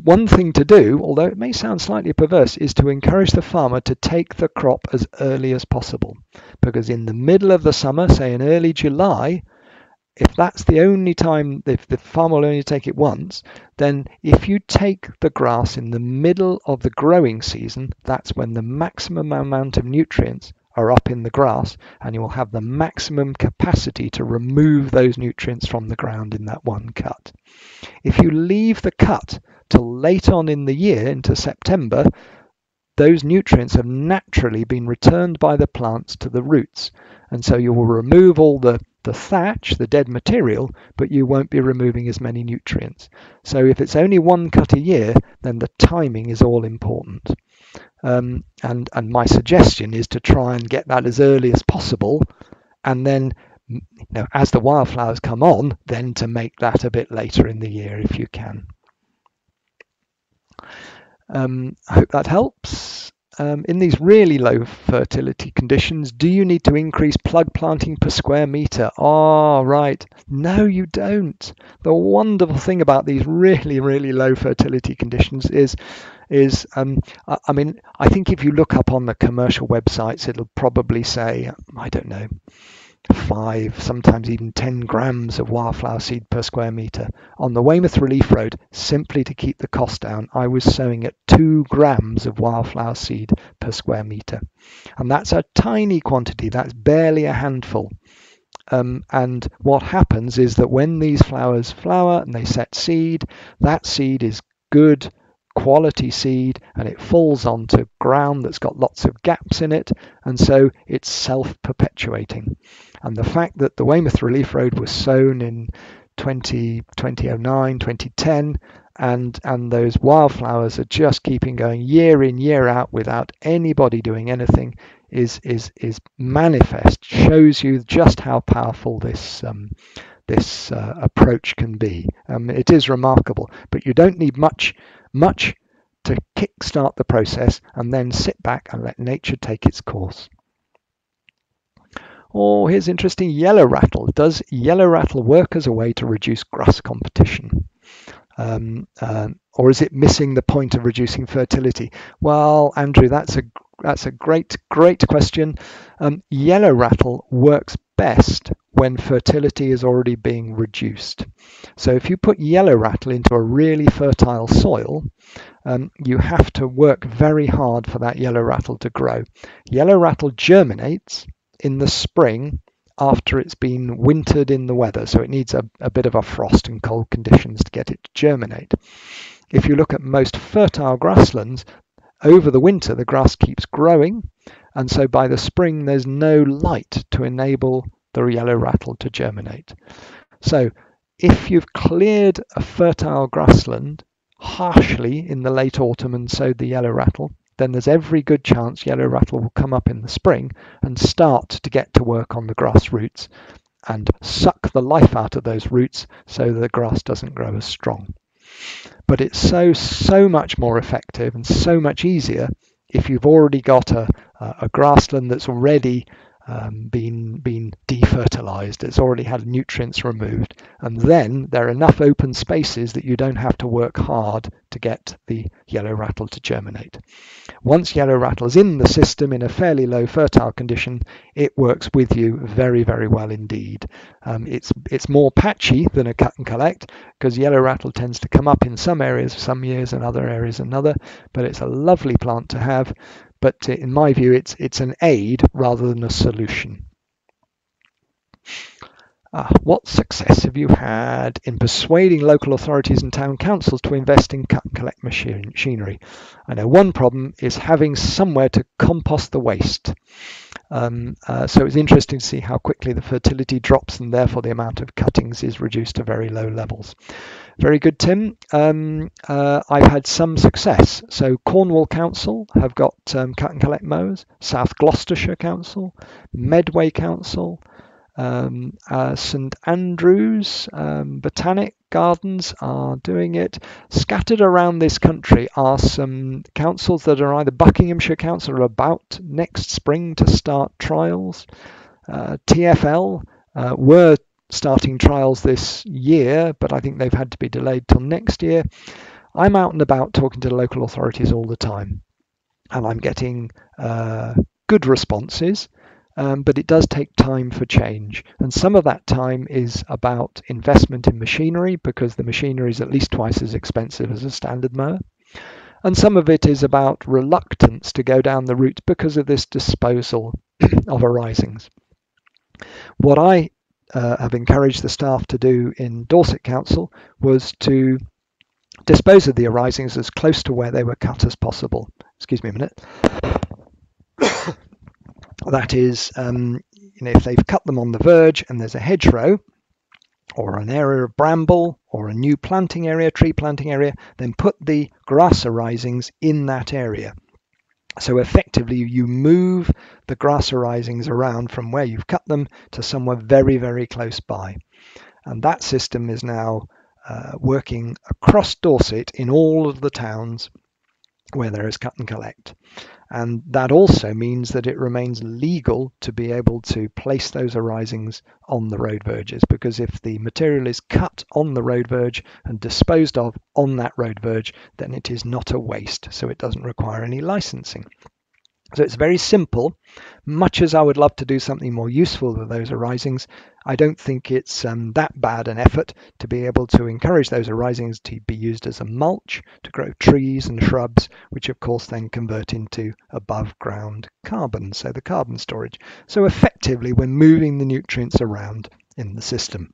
one thing to do, although it may sound slightly perverse, is to encourage the farmer to take the crop as early as possible. Because in the middle of the summer, say in early July, if that's the only time, if the farmer will only take it once, then if you take the grass in the middle of the growing season, that's when the maximum amount of nutrients are up in the grass and you will have the maximum capacity to remove those nutrients from the ground in that one cut. If you leave the cut till late on in the year into September, those nutrients have naturally been returned by the plants to the roots. And so you will remove all the, the thatch, the dead material, but you won't be removing as many nutrients. So if it's only one cut a year, then the timing is all important. Um, and and my suggestion is to try and get that as early as possible, and then you know as the wildflowers come on, then to make that a bit later in the year if you can. Um, I hope that helps. Um, in these really low fertility conditions, do you need to increase plug planting per square meter? Oh, right. No, you don't. The wonderful thing about these really, really low fertility conditions is is um, I, I, mean I think if you look up on the commercial websites it'll probably say I don't know five sometimes even 10 grams of wildflower seed per square meter. On the Weymouth Relief Road simply to keep the cost down I was sowing at two grams of wildflower seed per square meter. And that's a tiny quantity that's barely a handful. Um, and what happens is that when these flowers flower and they set seed, that seed is good quality seed and it falls onto ground that's got lots of gaps in it and so it's self-perpetuating. And the fact that the Weymouth Relief Road was sown in 20, 2009 2010 and and those wildflowers are just keeping going year in year out without anybody doing anything is is is manifest shows you just how powerful this um, this uh, approach can be. Um, it is remarkable but you don't need much much to kickstart the process and then sit back and let nature take its course. Oh, here's interesting yellow rattle. Does yellow rattle work as a way to reduce grass competition? Um, uh, or is it missing the point of reducing fertility? Well, Andrew, that's a that's a great great question. Um, yellow rattle works best when fertility is already being reduced. So if you put yellow rattle into a really fertile soil, um, you have to work very hard for that yellow rattle to grow. Yellow rattle germinates in the spring after it's been wintered in the weather, so it needs a, a bit of a frost and cold conditions to get it to germinate. If you look at most fertile grasslands, over the winter the grass keeps growing and so by the spring there's no light to enable the yellow rattle to germinate. So if you've cleared a fertile grassland harshly in the late autumn and sowed the yellow rattle, then there's every good chance yellow rattle will come up in the spring and start to get to work on the grass roots and suck the life out of those roots so the grass doesn't grow as strong. But it's so, so much more effective and so much easier if you've already got a, a grassland that's already um, been been defertilized. It's already had nutrients removed, and then there are enough open spaces that you don't have to work hard to get the yellow rattle to germinate. Once yellow rattle is in the system in a fairly low fertile condition, it works with you very very well indeed. Um, it's it's more patchy than a cut and collect because yellow rattle tends to come up in some areas some years and other areas another, but it's a lovely plant to have but in my view, it's it's an aid rather than a solution. Uh, what success have you had in persuading local authorities and town councils to invest in cut and collect machinery? I know one problem is having somewhere to compost the waste. Um, uh, so it's interesting to see how quickly the fertility drops and therefore the amount of cuttings is reduced to very low levels. Very good, Tim. Um, uh, I've had some success. So Cornwall Council have got um, cut and collect mowers, South Gloucestershire Council, Medway Council, um, uh, St Andrews um, Botanic Gardens are doing it. Scattered around this country are some councils that are either Buckinghamshire Council or about next spring to start trials. Uh, TFL uh, were starting trials this year, but I think they've had to be delayed till next year. I'm out and about talking to local authorities all the time, and I'm getting uh, good responses. Um, but it does take time for change. And some of that time is about investment in machinery because the machinery is at least twice as expensive as a standard mower. And some of it is about reluctance to go down the route because of this disposal of arisings. What I uh, have encouraged the staff to do in Dorset Council was to dispose of the arisings as close to where they were cut as possible. Excuse me a minute. that is, um, you know, if they've cut them on the verge and there's a hedgerow or an area of bramble or a new planting area, tree planting area, then put the grass arisings in that area. So effectively, you move the grass arisings around from where you've cut them to somewhere very, very close by. And that system is now uh, working across Dorset in all of the towns where there is cut and collect. And that also means that it remains legal to be able to place those arisings on the road verges because if the material is cut on the road verge and disposed of on that road verge, then it is not a waste, so it doesn't require any licensing. So it's very simple. Much as I would love to do something more useful with those arisings, I don't think it's um, that bad an effort to be able to encourage those arisings to be used as a mulch to grow trees and shrubs, which of course then convert into above ground carbon, so the carbon storage. So effectively, we're moving the nutrients around in the system.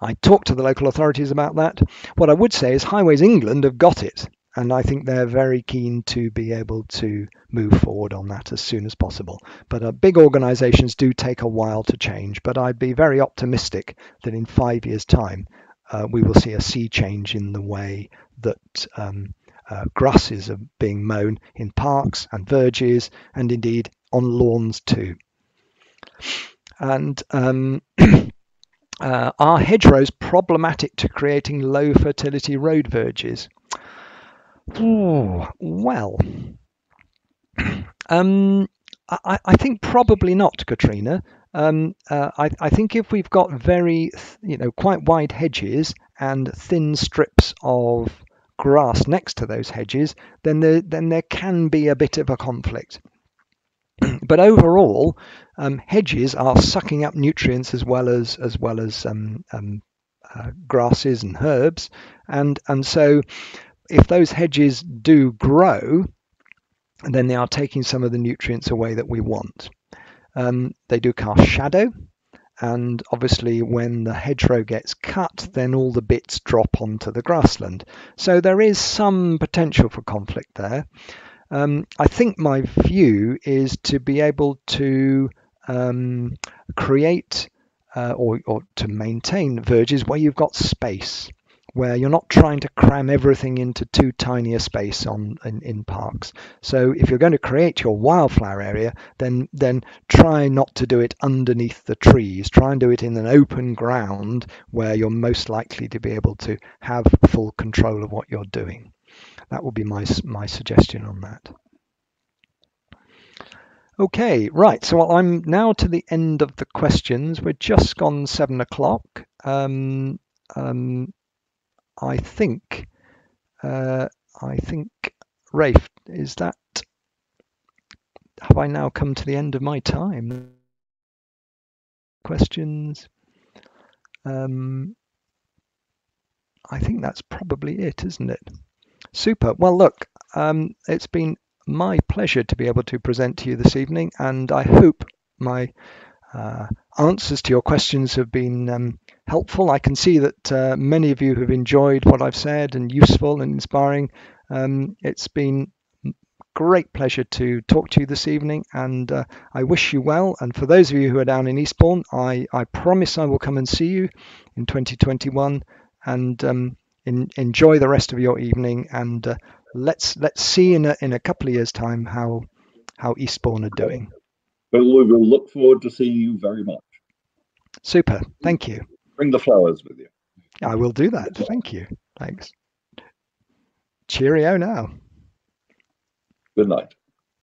I talked to the local authorities about that. What I would say is Highways England have got it and I think they're very keen to be able to move forward on that as soon as possible. But uh, big organisations do take a while to change, but I'd be very optimistic that in five years' time uh, we will see a sea change in the way that um, uh, grasses are being mown in parks and verges and indeed on lawns too. And um, uh, are hedgerows problematic to creating low fertility road verges? Ooh, well, um, I, I, think probably not, Katrina. Um, uh, I, I, think if we've got very, you know, quite wide hedges and thin strips of grass next to those hedges, then there, then there can be a bit of a conflict. but overall, um, hedges are sucking up nutrients as well as as well as um, um, uh, grasses and herbs, and and so if those hedges do grow, then they are taking some of the nutrients away that we want. Um, they do cast shadow, and obviously when the hedgerow gets cut, then all the bits drop onto the grassland. So there is some potential for conflict there. Um, I think my view is to be able to um, create uh, or, or to maintain verges where you've got space where you're not trying to cram everything into too tiny a space on in, in, parks. So if you're going to create your wildflower area, then then try not to do it underneath the trees. Try and do it in an open ground where you're most likely to be able to have full control of what you're doing. That would be my my suggestion on that. Okay, right. So I'm now to the end of the questions. We're just gone seven o'clock. Um, um, I think, uh, I think, Rafe, is that, have I now come to the end of my time? Questions? Um, I think that's probably it, isn't it? Super. Well, look, um, it's been my pleasure to be able to present to you this evening, and I hope my uh, answers to your questions have been um, helpful. I can see that uh, many of you have enjoyed what I've said and useful and inspiring. Um, it's been great pleasure to talk to you this evening and uh, I wish you well and for those of you who are down in Eastbourne I, I promise I will come and see you in 2021 and um, in, enjoy the rest of your evening and uh, let's let's see in a, in a couple of years time how how Eastbourne are doing. But we will look forward to seeing you very much. Super. Thank you. Bring the flowers with you. I will do that. Thank you. Thanks. Cheerio now. Good night.